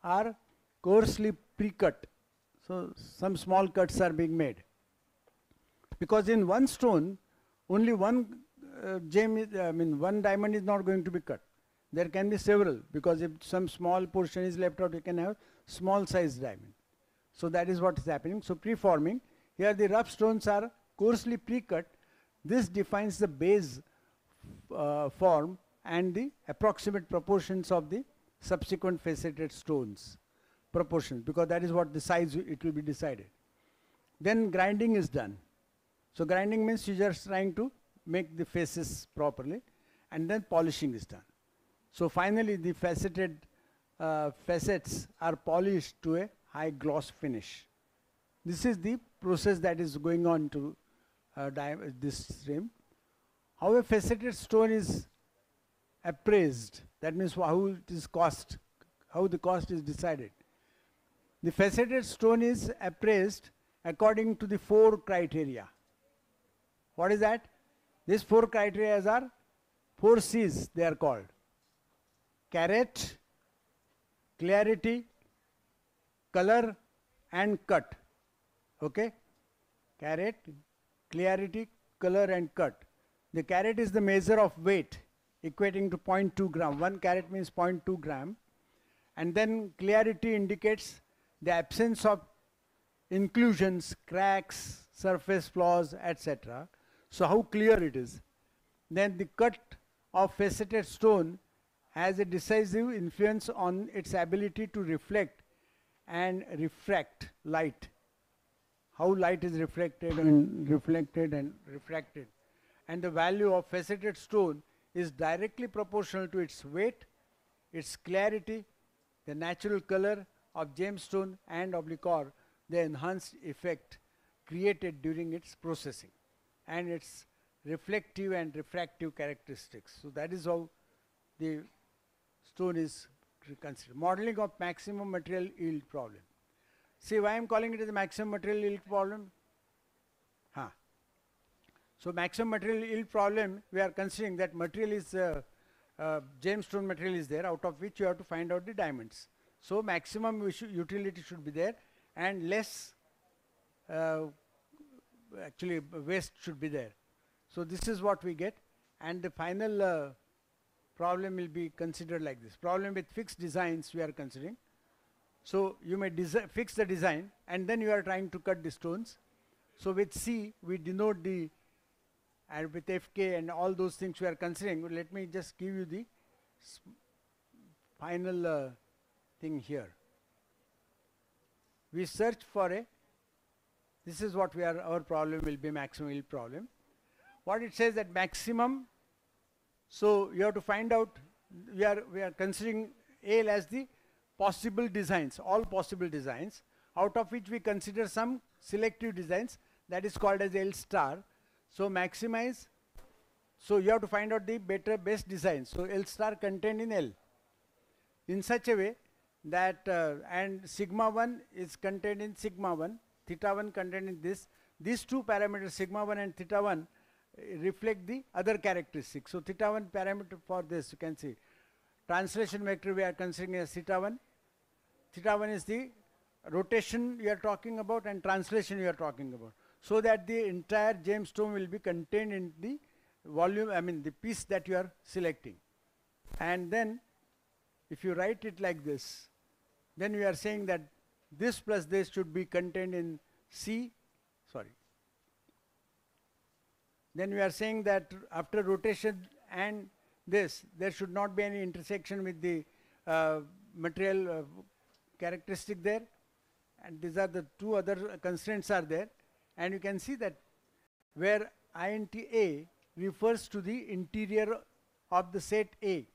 are coarsely pre-cut. So some small cuts are being made. Because in one stone, only one uh, gem, is, I mean one diamond is not going to be cut. There can be several because if some small portion is left out, you can have small size diamond. So that is what is happening. So preforming, here the rough stones are coarsely pre-cut. This defines the base uh, form and the approximate proportions of the subsequent faceted stones proportions because that is what the size it will be decided. Then grinding is done. So grinding means you are just trying to make the faces properly and then polishing is done. So finally the faceted uh, facets are polished to a high gloss finish. This is the process that is going on to uh, this stream. How a faceted stone is appraised, that means how it is cost, how the cost is decided. The faceted stone is appraised according to the four criteria. What is that? These four criteria are four C's they are called. Carat, clarity, color and cut. Okay? Carat, clarity, color and cut. The carat is the measure of weight equating to 0.2 gram. One carat means 0.2 gram. And then clarity indicates the absence of inclusions, cracks, surface flaws, etc. So how clear it is. Then the cut of faceted stone has a decisive influence on its ability to reflect and refract light. How light is reflected and reflected and refracted. And the value of faceted stone is directly proportional to its weight, its clarity, the natural color of gemstone and of lacquer, the enhanced effect created during its processing and its reflective and refractive characteristics. So that is how the stone is considered. Modeling of maximum material yield problem. See why I am calling it as a maximum material yield problem? Huh. So maximum material yield problem, we are considering that material is, uh, uh, gemstone material is there out of which you have to find out the diamonds. So maximum utility should be there and less uh, actually waste should be there. So this is what we get and the final uh, problem will be considered like this. Problem with fixed designs we are considering. So you may fix the design and then you are trying to cut the stones. So with C, we denote the, and with FK and all those things we are considering. Let me just give you the final uh, thing here. We search for a, this is what we are, our problem will be maximum yield problem. What it says that maximum, so you have to find out, we are, we are considering AL as the possible designs, all possible designs, out of which we consider some selective designs that is called as L star. So maximize, so you have to find out the better, best design. So L star contained in L in such a way that, uh, and sigma 1 is contained in sigma 1, theta 1 contained in this. These two parameters, sigma 1 and theta 1, uh, reflect the other characteristics. So theta 1 parameter for this, you can see. Translation vector we are considering as theta 1. Theta 1 is the rotation you are talking about and translation you are talking about. So that the entire James gemstone will be contained in the volume, I mean the piece that you are selecting. And then if you write it like this, then we are saying that this plus this should be contained in C, sorry. Then we are saying that after rotation and this, there should not be any intersection with the uh, material uh, characteristic there. And these are the two other constraints are there. And you can see that where int A refers to the interior of the set A.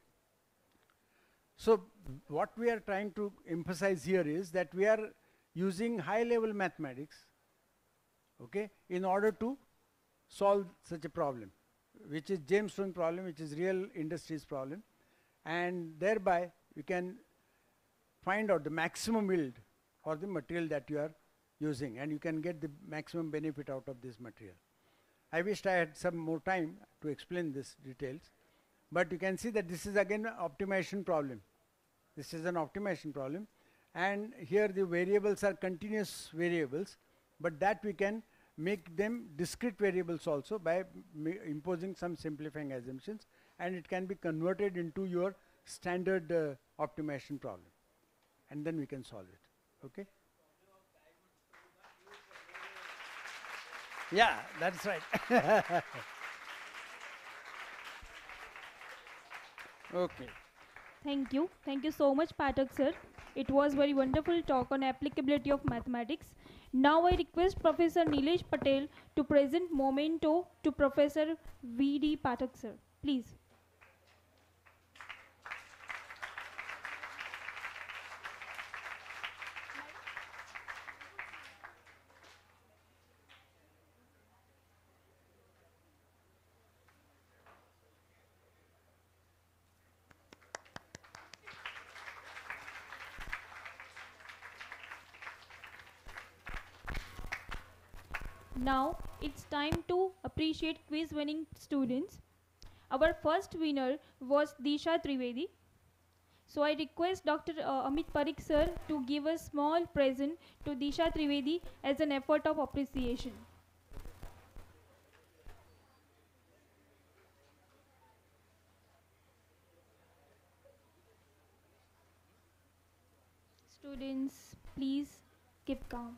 So what we are trying to emphasize here is that we are using high level mathematics okay, in order to solve such a problem, which is gemstone problem, which is real industries problem. And thereby you can find out the maximum yield for the material that you are using and you can get the maximum benefit out of this material. I wished I had some more time to explain this details, but you can see that this is again an optimization problem. This is an optimization problem and here the variables are continuous variables, but that we can make them discrete variables also by imposing some simplifying assumptions and it can be converted into your standard uh, optimization problem and then we can solve it. Okay? Yeah, that's right. okay. Thank you. Thank you so much, Pathak sir. It was very wonderful talk on applicability of mathematics. Now I request Professor Nilesh Patel to present memento to Professor V.D. Pathak sir. Please. Now it's time to appreciate quiz winning students. Our first winner was Disha Trivedi. So I request Dr. Uh, Amit Parikh sir to give a small present to Disha Trivedi as an effort of appreciation. Students, please keep calm.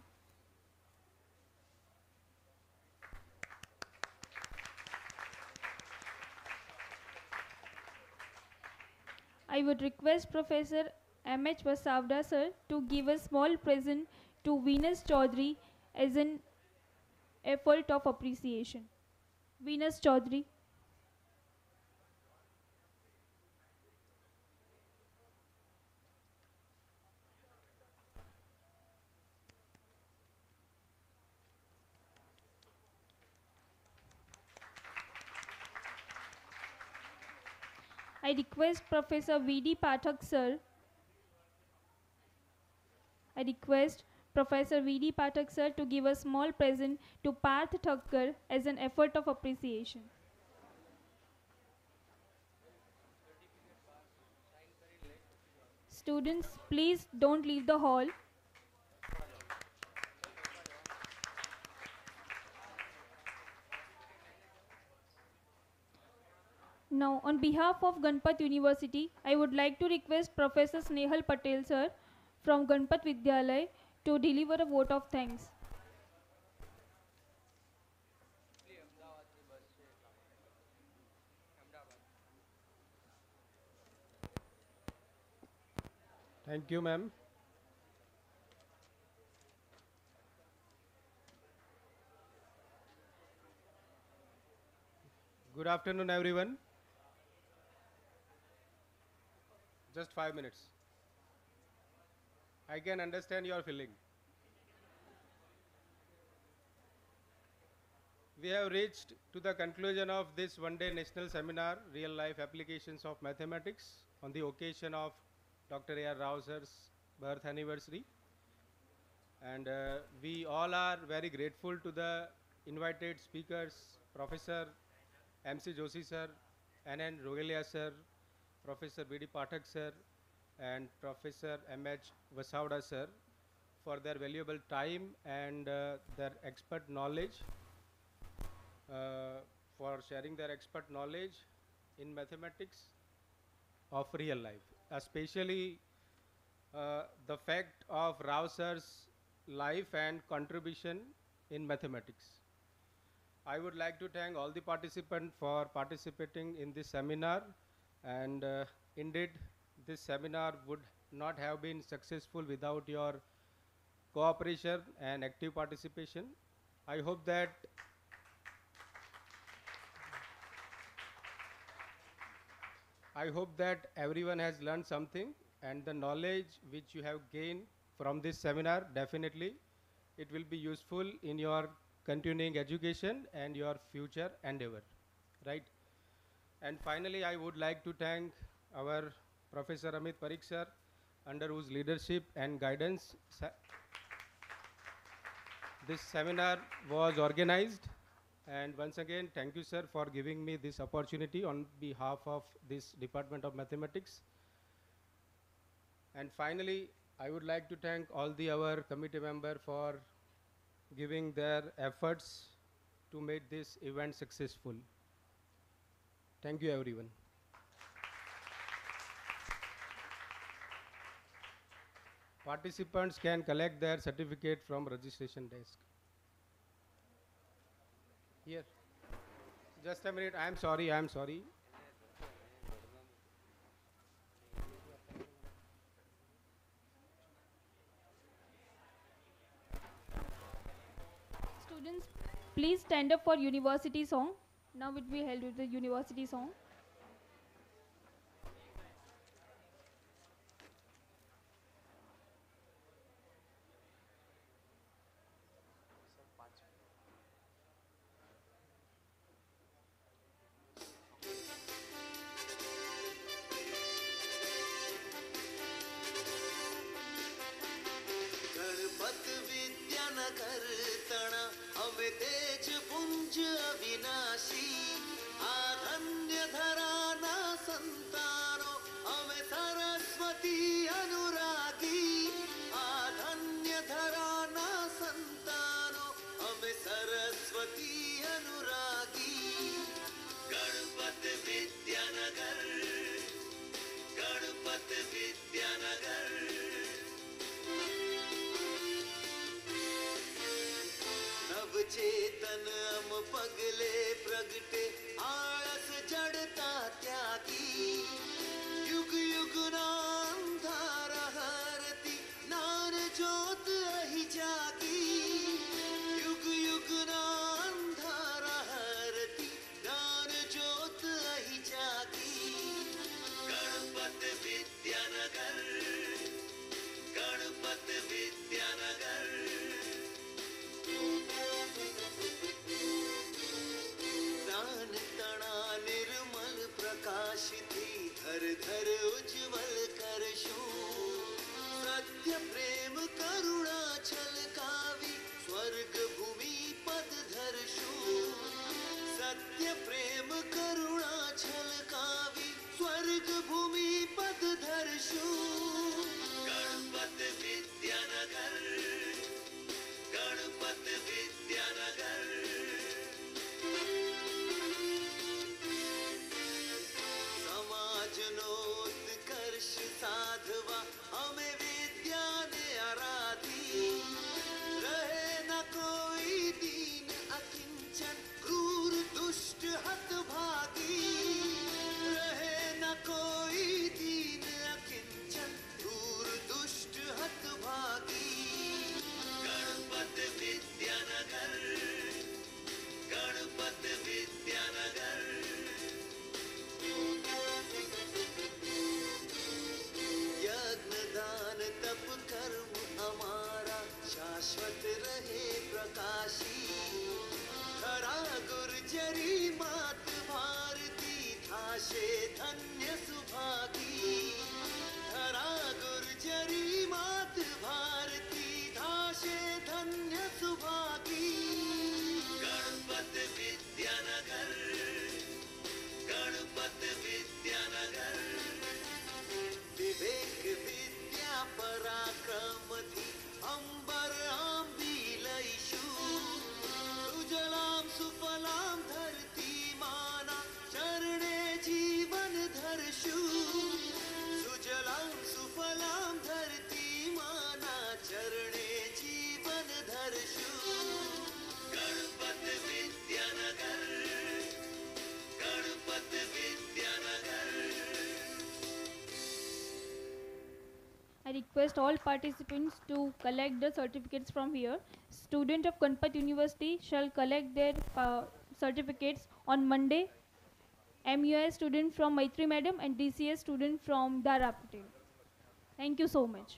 I would request Professor M.H. Vasavda sir to give a small present to Venus Chaudhary as an effort of appreciation. Venus Chaudhary. Request Professor V.D. Pathak sir. I request Professor V.D. Pathak sir to give a small present to Parth Thakkar as an effort of appreciation. Students, please don't leave the hall. Now, on behalf of Ganpat University, I would like to request Professor Snehal Patel sir from Ganpat Vidyalay to deliver a vote of thanks. Thank you, ma'am. Good afternoon, everyone. Just five minutes. I can understand your feeling. We have reached to the conclusion of this one-day national seminar, Real Life Applications of Mathematics, on the occasion of Dr. A.R. Rao birth anniversary. And uh, we all are very grateful to the invited speakers, Professor M.C. Joshi sir, N.N. Rogelia sir, Professor V.D. Pathak sir, and Professor M.H. Vasavda sir for their valuable time and uh, their expert knowledge, uh, for sharing their expert knowledge in mathematics of real life, especially uh, the fact of Rao sir's life and contribution in mathematics. I would like to thank all the participants for participating in this seminar and uh, indeed this seminar would not have been successful without your cooperation and active participation. I hope that I hope that everyone has learned something and the knowledge which you have gained from this seminar definitely it will be useful in your continuing education and your future endeavor right and finally i would like to thank our professor amit parikh sir under whose leadership and guidance this seminar was organized. And once again thank you sir for giving me this opportunity on behalf of this department of mathematics. And finally i would like to thank all the our committee member for giving their efforts to make this event successful thank you everyone participants can collect their certificate from registration desk here just a minute i am sorry i am sorry Students, please stand up for university song. Now it will be held with the university song. पगले प्रगटे request all participants to collect the certificates from here. Student of Ganpat University shall collect their uh, certificates on Monday. MUS student from Maitri Madam and DCS student from Dhara. Thank you so much.